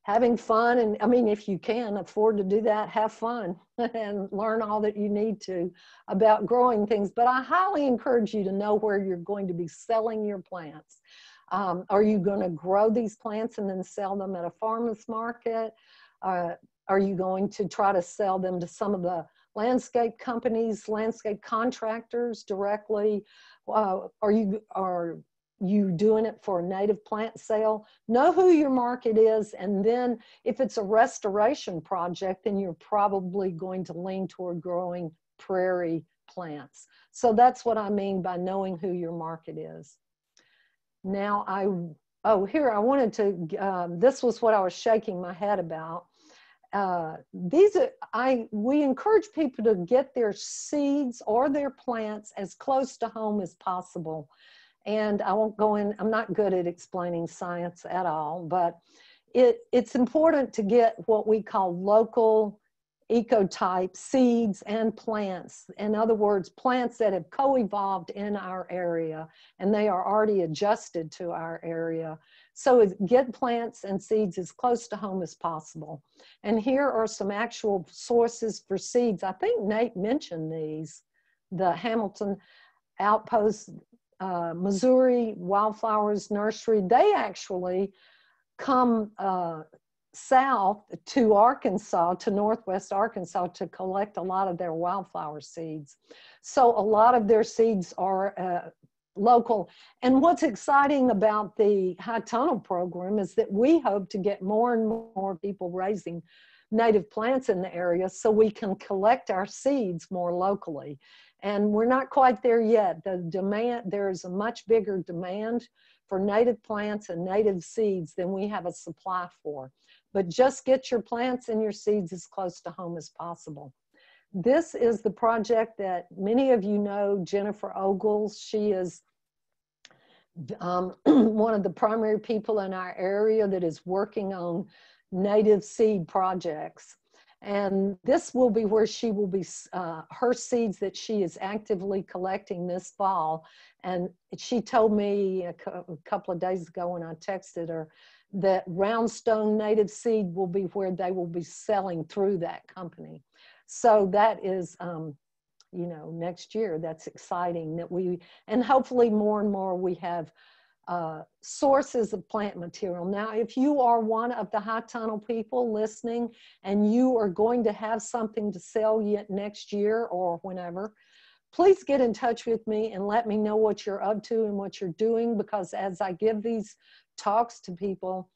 Speaker 3: having fun and i mean if you can afford to do that have fun and learn all that you need to about growing things but i highly encourage you to know where you're going to be selling your plants um, are you going to grow these plants and then sell them at a farmer's market? Uh, are you going to try to sell them to some of the landscape companies landscape contractors directly? Uh, are you are you doing it for a native plant sale? Know who your market is and then if it's a restoration project then you're probably going to lean toward growing prairie plants. So that's what i mean by knowing who your market is now i oh here i wanted to um, this was what i was shaking my head about. Uh, these are i we encourage people to get their seeds or their plants as close to home as possible. And I won't go in, I'm not good at explaining science at all, but it, it's important to get what we call local ecotype seeds and plants. In other words, plants that have co-evolved in our area and they are already adjusted to our area. So get plants and seeds as close to home as possible. And here are some actual sources for seeds. I think Nate mentioned these, the Hamilton Outpost uh, Missouri Wildflowers Nursery, they actually come uh, south to Arkansas, to Northwest Arkansas, to collect a lot of their wildflower seeds. So a lot of their seeds are uh, local. And what's exciting about the High Tunnel program is that we hope to get more and more people raising native plants in the area so we can collect our seeds more locally. And we're not quite there yet. The demand, there's a much bigger demand for native plants and native seeds than we have a supply for. But just get your plants and your seeds as close to home as possible. This is the project that many of you know, Jennifer Ogles. She is um, one of the primary people in our area that is working on native seed projects. And this will be where she will be, uh, her seeds that she is actively collecting this fall. And she told me a, a couple of days ago when I texted her that Roundstone Native Seed will be where they will be selling through that company. So that is, um, you know, next year. That's exciting that we, and hopefully more and more we have uh, sources of plant material. Now, if you are one of the high tunnel people listening and you are going to have something to sell yet next year or whenever, please get in touch with me and let me know what you're up to and what you're doing because as I give these talks to people,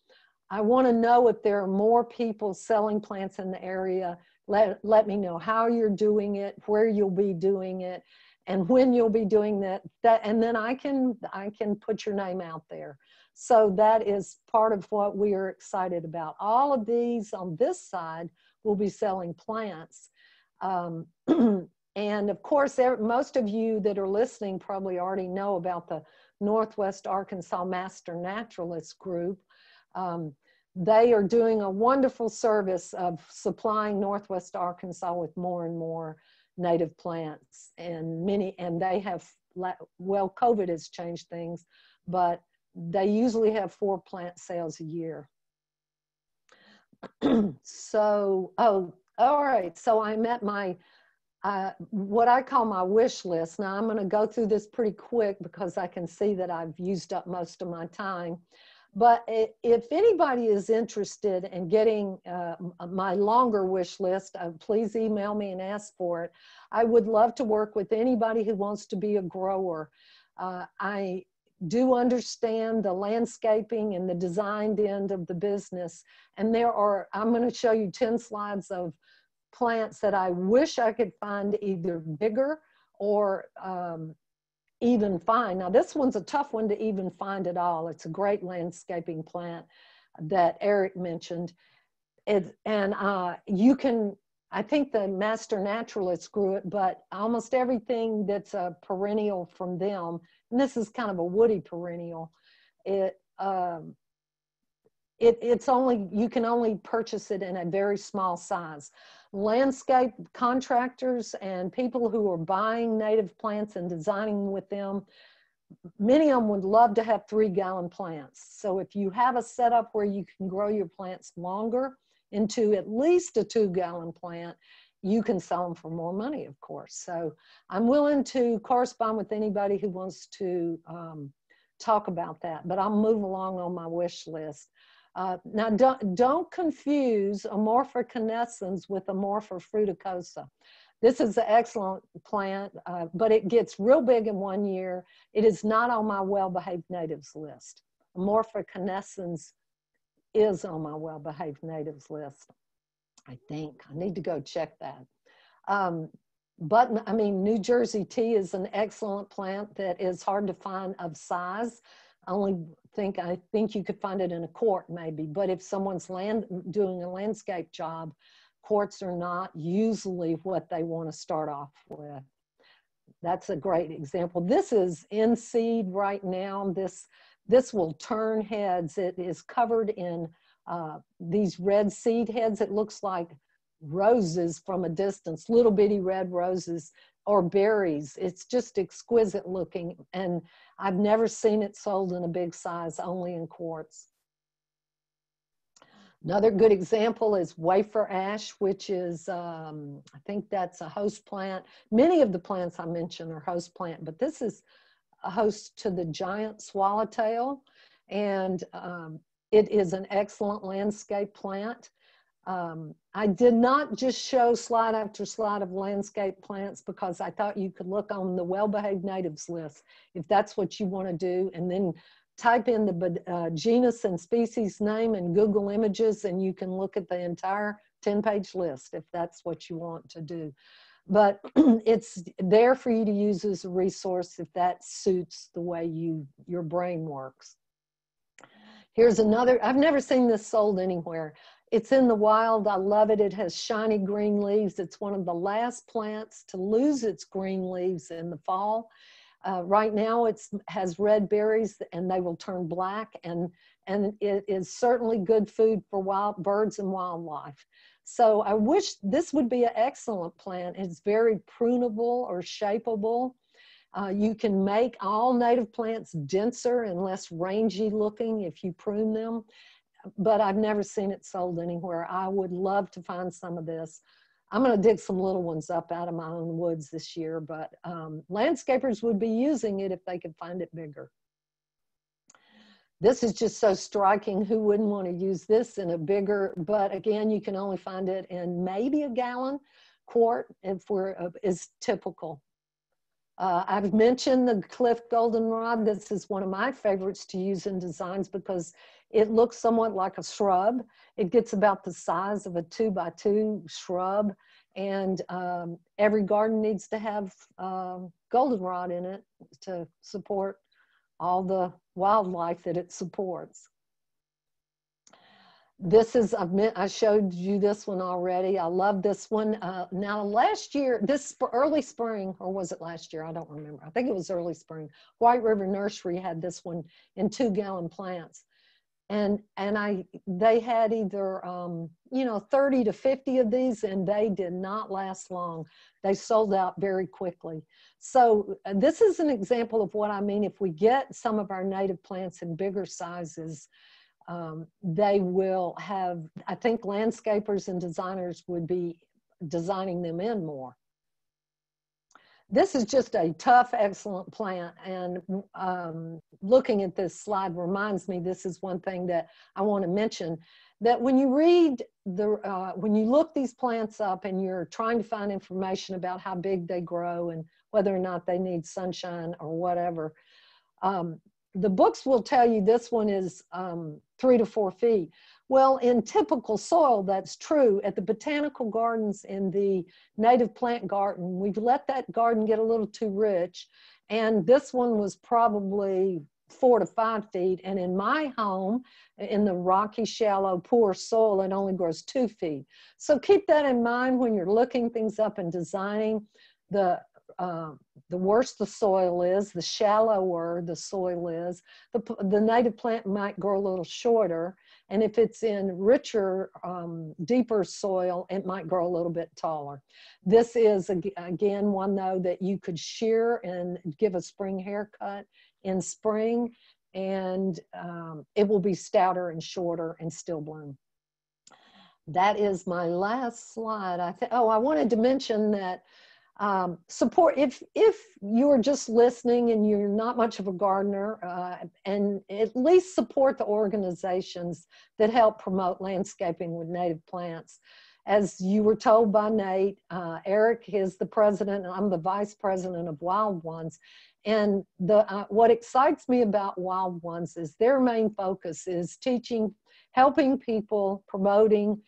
Speaker 3: I want to know if there are more people selling plants in the area. Let, let me know how you're doing it, where you'll be doing it, and when you'll be doing that that and then i can i can put your name out there. So that is part of what we are excited about. All of these on this side will be selling plants. Um, and of course most of you that are listening probably already know about the northwest arkansas master naturalist group. Um, they are doing a wonderful service of supplying northwest arkansas with more and more native plants and many and they have well covid has changed things but they usually have four plant sales a year. So oh all right so i'm at my what i call my wish list now i'm going to go through this pretty quick because i can see that i've used up most of my time But if anybody is interested in getting uh, my longer wish list, uh, please email me and ask for it. I would love to work with anybody who wants to be a grower. Uh, I do understand the landscaping and the designed end of the business. And there are, I'm going to show you 10 slides of plants that I wish I could find either bigger or um, even find. Now, this one's a tough one to even find at all. It's a great landscaping plant that Eric mentioned. It, and uh, you can, I think the master naturalists grew it, but almost everything that's a perennial from them, and this is kind of a woody perennial, it, um, it, it's only, you can only purchase it in a very small size landscape contractors and people who are buying native plants and designing with them, many of them would love to have three gallon plants. So if you have a setup where you can grow your plants longer into at least a two gallon plant, you can sell them for more money, of course. So I'm willing to correspond with anybody who wants to um, talk about that, but I'll move along on my wish list. Uh, now, don't, don't confuse Amorpha canescens with Amorpha fruticosa. This is an excellent plant, uh, but it gets real big in one year. It is not on my well-behaved natives list. Amorpha canescens is on my well-behaved natives list. I think I need to go check that. Um, but I mean, New Jersey tea is an excellent plant that is hard to find of size. Only think I think you could find it in a court maybe, but if someone's land doing a landscape job, courts are not usually what they want to start off with. That's a great example. This is in seed right now. This this will turn heads. It is covered in uh, these red seed heads. It looks like roses from a distance, little bitty red roses or berries. It's just exquisite looking. And I've never seen it sold in a big size, only in quarts. Another good example is wafer ash, which is, um, I think that's a host plant. Many of the plants I mentioned are host plant, but this is a host to the giant swallowtail. And um, it is an excellent landscape plant. Um, I did not just show slide after slide of landscape plants because I thought you could look on the well-behaved natives list if that's what you want to do and then type in the uh, genus and species name in Google Images and you can look at the entire 10-page list if that's what you want to do. But it's there for you to use as a resource if that suits the way you your brain works. Here's another, I've never seen this sold anywhere. It's in the wild. I love it. It has shiny green leaves. It's one of the last plants to lose its green leaves in the fall. Uh, right now it has red berries and they will turn black and, and it is certainly good food for wild birds and wildlife. So I wish this would be an excellent plant. It's very prunable or shapeable. Uh, you can make all native plants denser and less rangy looking if you prune them but I've never seen it sold anywhere. I would love to find some of this. I'm going to dig some little ones up out of my own woods this year, but um, landscapers would be using it if they could find it bigger. This is just so striking. Who wouldn't want to use this in a bigger, but again, you can only find it in maybe a gallon quart if we're, uh, is typical. Uh, I've mentioned the Cliff Goldenrod. This is one of my favorites to use in designs because it looks somewhat like a shrub. It gets about the size of a two by two shrub. And um, every garden needs to have um, goldenrod in it to support all the wildlife that it supports this is I've I showed you this one already. I love this one. Uh, now last year, this early spring, or was it last year? I don't remember. I think it was early spring. White River Nursery had this one in two gallon plants, and and I they had either um, you know 30 to 50 of these, and they did not last long. They sold out very quickly. So uh, this is an example of what I mean. If we get some of our native plants in bigger sizes um, they will have, I think landscapers and designers would be designing them in more. This is just a tough, excellent plant. And um, looking at this slide reminds me this is one thing that I want to mention that when you read the, uh, when you look these plants up and you're trying to find information about how big they grow and whether or not they need sunshine or whatever, um, the books will tell you this one is um, three to four feet. Well, in typical soil, that's true. At the botanical gardens in the native plant garden, we've let that garden get a little too rich. And this one was probably four to five feet. And in my home, in the rocky, shallow, poor soil, it only grows two feet. So keep that in mind when you're looking things up and designing. The uh, the worse the soil is, the shallower the soil is, the, the native plant might grow a little shorter. And if it's in richer, um, deeper soil, it might grow a little bit taller. This is, again, one though that you could shear and give a spring haircut in spring and um, it will be stouter and shorter and still bloom. That is my last slide. I think, oh, I wanted to mention that um, support if if you're just listening and you're not much of a gardener uh, and at least support the organizations that help promote landscaping with native plants. As you were told by nate uh, eric is the president and i'm the vice president of wild ones. And the uh, what excites me about wild ones is their main focus is teaching helping people promoting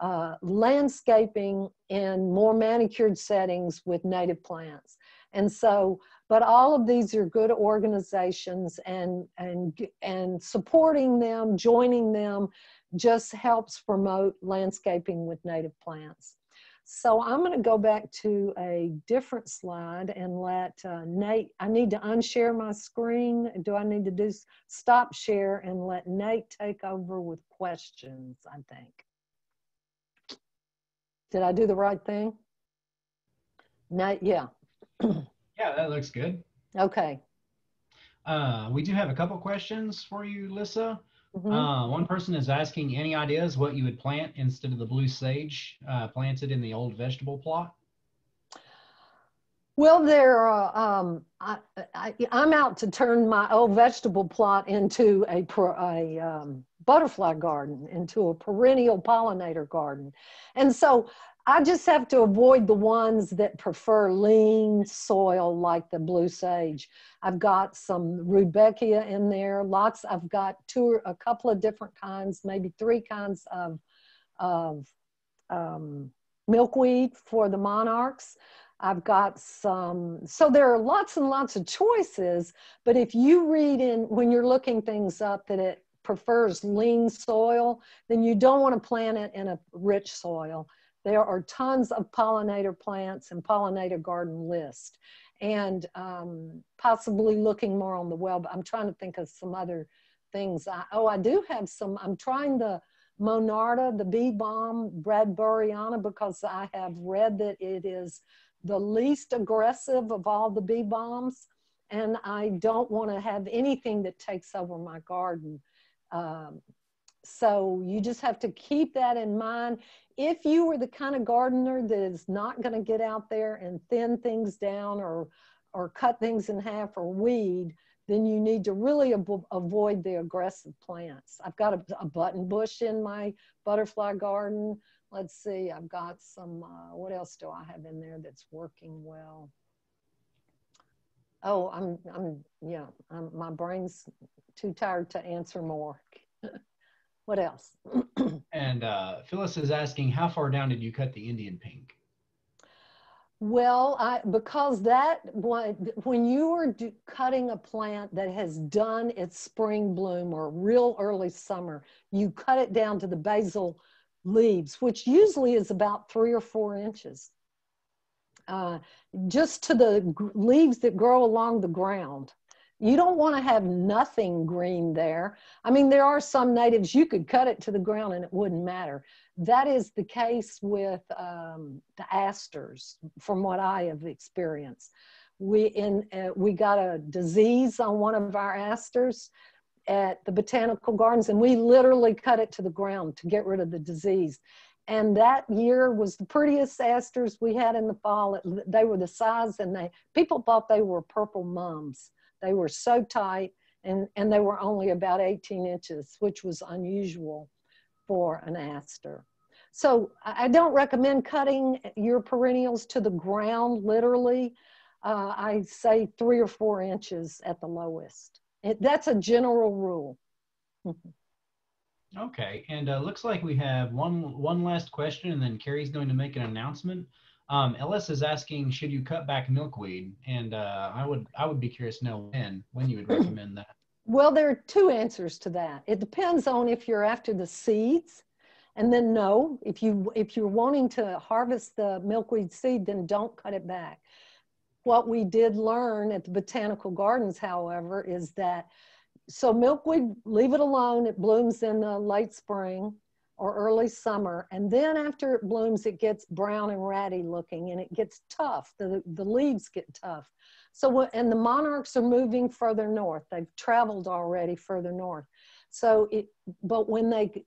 Speaker 3: uh, landscaping in more manicured settings with native plants. And so, but all of these are good organizations and, and, and supporting them, joining them just helps promote landscaping with native plants. So I'm going to go back to a different slide and let uh, Nate, I need to unshare my screen. Do I need to do stop share and let Nate take over with questions, I think. Did I do the right thing? No, yeah.
Speaker 1: yeah, that looks good.
Speaker 3: Okay.
Speaker 1: Uh, we do have a couple questions for you, Lissa. Mm-hmm. Uh, one person is asking any ideas what you would plant instead of the blue sage uh, planted in the old vegetable plot?
Speaker 3: Well, there. Uh, um, I, am out to turn my old vegetable plot into a, a um, butterfly garden, into a perennial pollinator garden, and so I just have to avoid the ones that prefer lean soil like the blue sage. I've got some rudbeckia in there. Lots. I've got two, a couple of different kinds, maybe three kinds of of um, milkweed for the monarchs. I've got some, so there are lots and lots of choices, but if you read in, when you're looking things up that it prefers lean soil, then you don't want to plant it in a rich soil. There are tons of pollinator plants and pollinator garden list and um, possibly looking more on the web. I'm trying to think of some other things. I, oh, I do have some, I'm trying the Monarda, the bee balm, Bradburiana, because I have read that it is the least aggressive of all the bee balms. And I don't want to have anything that takes over my garden. Um, so you just have to keep that in mind. If you were the kind of gardener that is not going to get out there and thin things down or, or cut things in half or weed, then you need to really ab- avoid the aggressive plants. I've got a, a button bush in my butterfly garden let's see, I've got some, uh, what else do I have in there that's working well? Oh, I'm, I'm, yeah, I'm, my brain's too tired to answer more. what else?
Speaker 1: and uh, Phyllis is asking, how far down did you cut the Indian pink?
Speaker 3: Well, I, because that when you are do, cutting a plant that has done its spring bloom or real early summer, you cut it down to the basal leaves, which usually is about three or four inches, uh, just to the leaves that grow along the ground. You don't want to have nothing green there. I mean, there are some natives you could cut it to the ground and it wouldn't matter. That is the case with um, the asters, from what I have experienced. We in uh, we got a disease on one of our asters at the botanical gardens and we literally cut it to the ground to get rid of the disease And that year was the prettiest asters we had in the fall. They were the size and they, people thought they were purple mums. They were so tight and, and they were only about 18 inches, which was unusual for an aster. So I don't recommend cutting your perennials to the ground, literally. Uh, I say three or four inches at the lowest. It, that's a general rule.
Speaker 1: okay, and uh, looks like we have one one last question, and then Carrie's going to make an announcement. Um, Ellis is asking, should you cut back milkweed? And uh, I would I would be curious to know when when you would recommend that.
Speaker 3: Well, there are two answers to that. It depends on if you're after the seeds and then no, if you if you're wanting to harvest the milkweed seed, then don't cut it back. What we did learn at the botanical gardens, however, is that so milkweed, leave it alone. It blooms in the late spring or early summer. And then after it blooms, it gets brown and ratty looking and it gets tough. The, the leaves get tough. So, and the monarchs are moving further north. They've traveled already further north. So it, but when they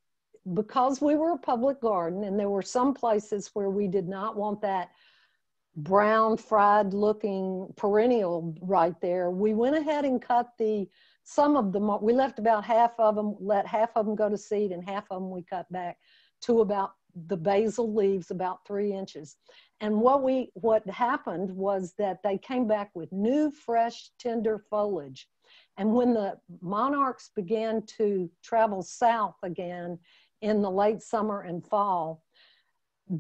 Speaker 3: because we were a public garden and there were some places where we did not want that brown fried looking perennial right there we went ahead and cut the some of them we left about half of them let half of them go to seed and half of them we cut back to about the basal leaves about three inches. And what we what happened was that they came back with new fresh tender foliage. And when the monarchs began to travel south again in the late summer and fall,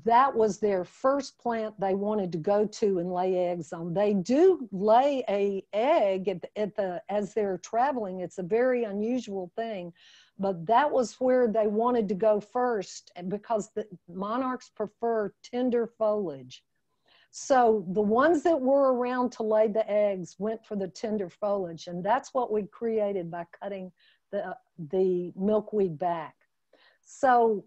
Speaker 3: that was their first plant they wanted to go to and lay eggs on. They do lay a egg at the, at the as they're traveling. It's a very unusual thing, but that was where they wanted to go first because the monarchs prefer tender foliage. So the ones that were around to lay the eggs went for the tender foliage, and that's what we created by cutting the the milkweed back. So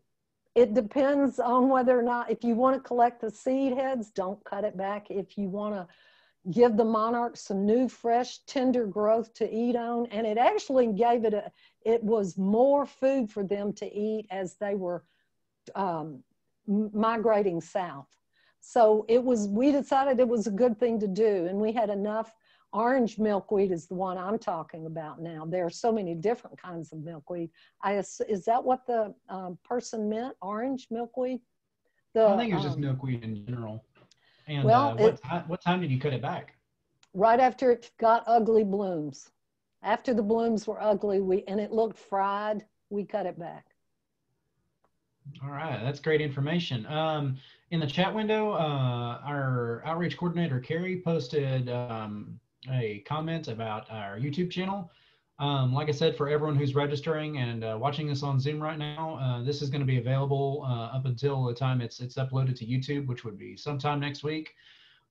Speaker 3: it depends on whether or not, if you want to collect the seed heads, don't cut it back. If you want to give the monarch some new, fresh, tender growth to eat on, and it actually gave it a, it was more food for them to eat as they were um, migrating south. So it was, we decided it was a good thing to do, and we had enough Orange milkweed is the one I'm talking about now. There are so many different kinds of milkweed. I, is that what the um, person meant? Orange milkweed?
Speaker 1: The, I think it was um, just milkweed in general. And well, uh, what, it, time, what time did you cut it back?
Speaker 3: Right after it got ugly blooms. After the blooms were ugly, we and it looked fried, we cut it back.
Speaker 1: All right, that's great information. Um, in the chat window, uh, our outreach coordinator Carrie posted um, a comment about our YouTube channel. Um, like I said, for everyone who's registering and uh, watching this on Zoom right now, uh, this is going to be available uh, up until the time it's it's uploaded to YouTube, which would be sometime next week.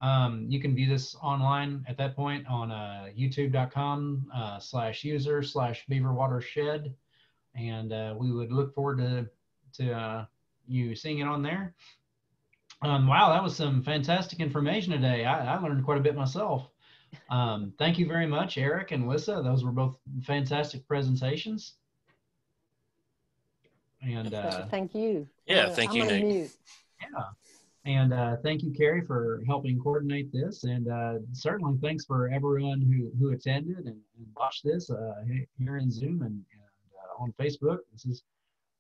Speaker 1: Um, you can view this online at that point on uh, youtube.com uh, slash user slash beaver watershed. And uh, we would look forward to, to you seeing it on there. Um, wow, that was some fantastic information today. I, I learned quite a bit myself. Um, thank you very much, Eric and Lissa. Those were both fantastic presentations.
Speaker 3: And uh, thank you.
Speaker 2: Yeah, thank
Speaker 3: I'm
Speaker 2: you, Nate.
Speaker 1: Yeah. And uh, thank you, Carrie, for helping coordinate this. And uh, certainly thanks for everyone who, who attended and, and watched this uh, here in Zoom and, and uh, on Facebook. This is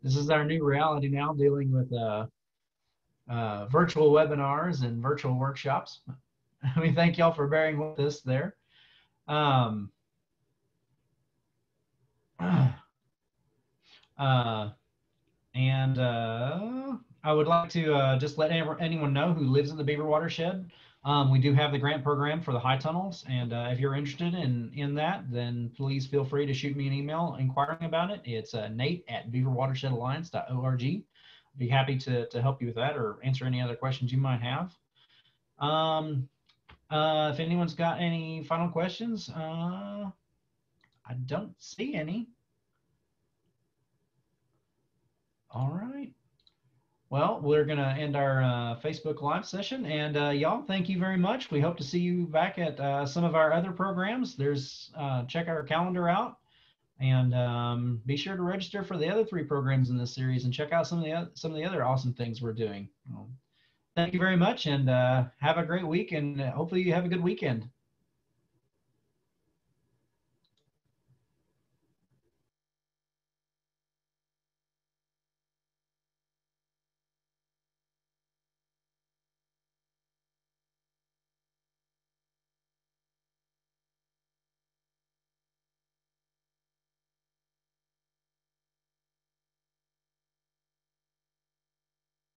Speaker 1: this is our new reality now, dealing with uh, virtual webinars and virtual workshops. we thank y'all for bearing with us there. Um, uh, and uh, I would like to uh, just let anyone know who lives in the Beaver watershed. Um, we do have the grant program for the high tunnels, and uh, if you're interested in in that, then please feel free to shoot me an email inquiring about it. It's uh, Nate at BeaverWatershedAlliance.org. I'd be happy to to help you with that or answer any other questions you might have. Um, uh, if anyone's got any final questions, uh, I don't see any. All right. Well, we're going to end our uh, Facebook Live session. And uh, y'all, thank you very much. We hope to see you back at uh, some of our other programs. There's uh, check our calendar out. And um, be sure to register for the other three programs in this series and check out some of the some of the other awesome things we're doing. Thank you very much, and uh, have a great week, and hopefully you have a good weekend.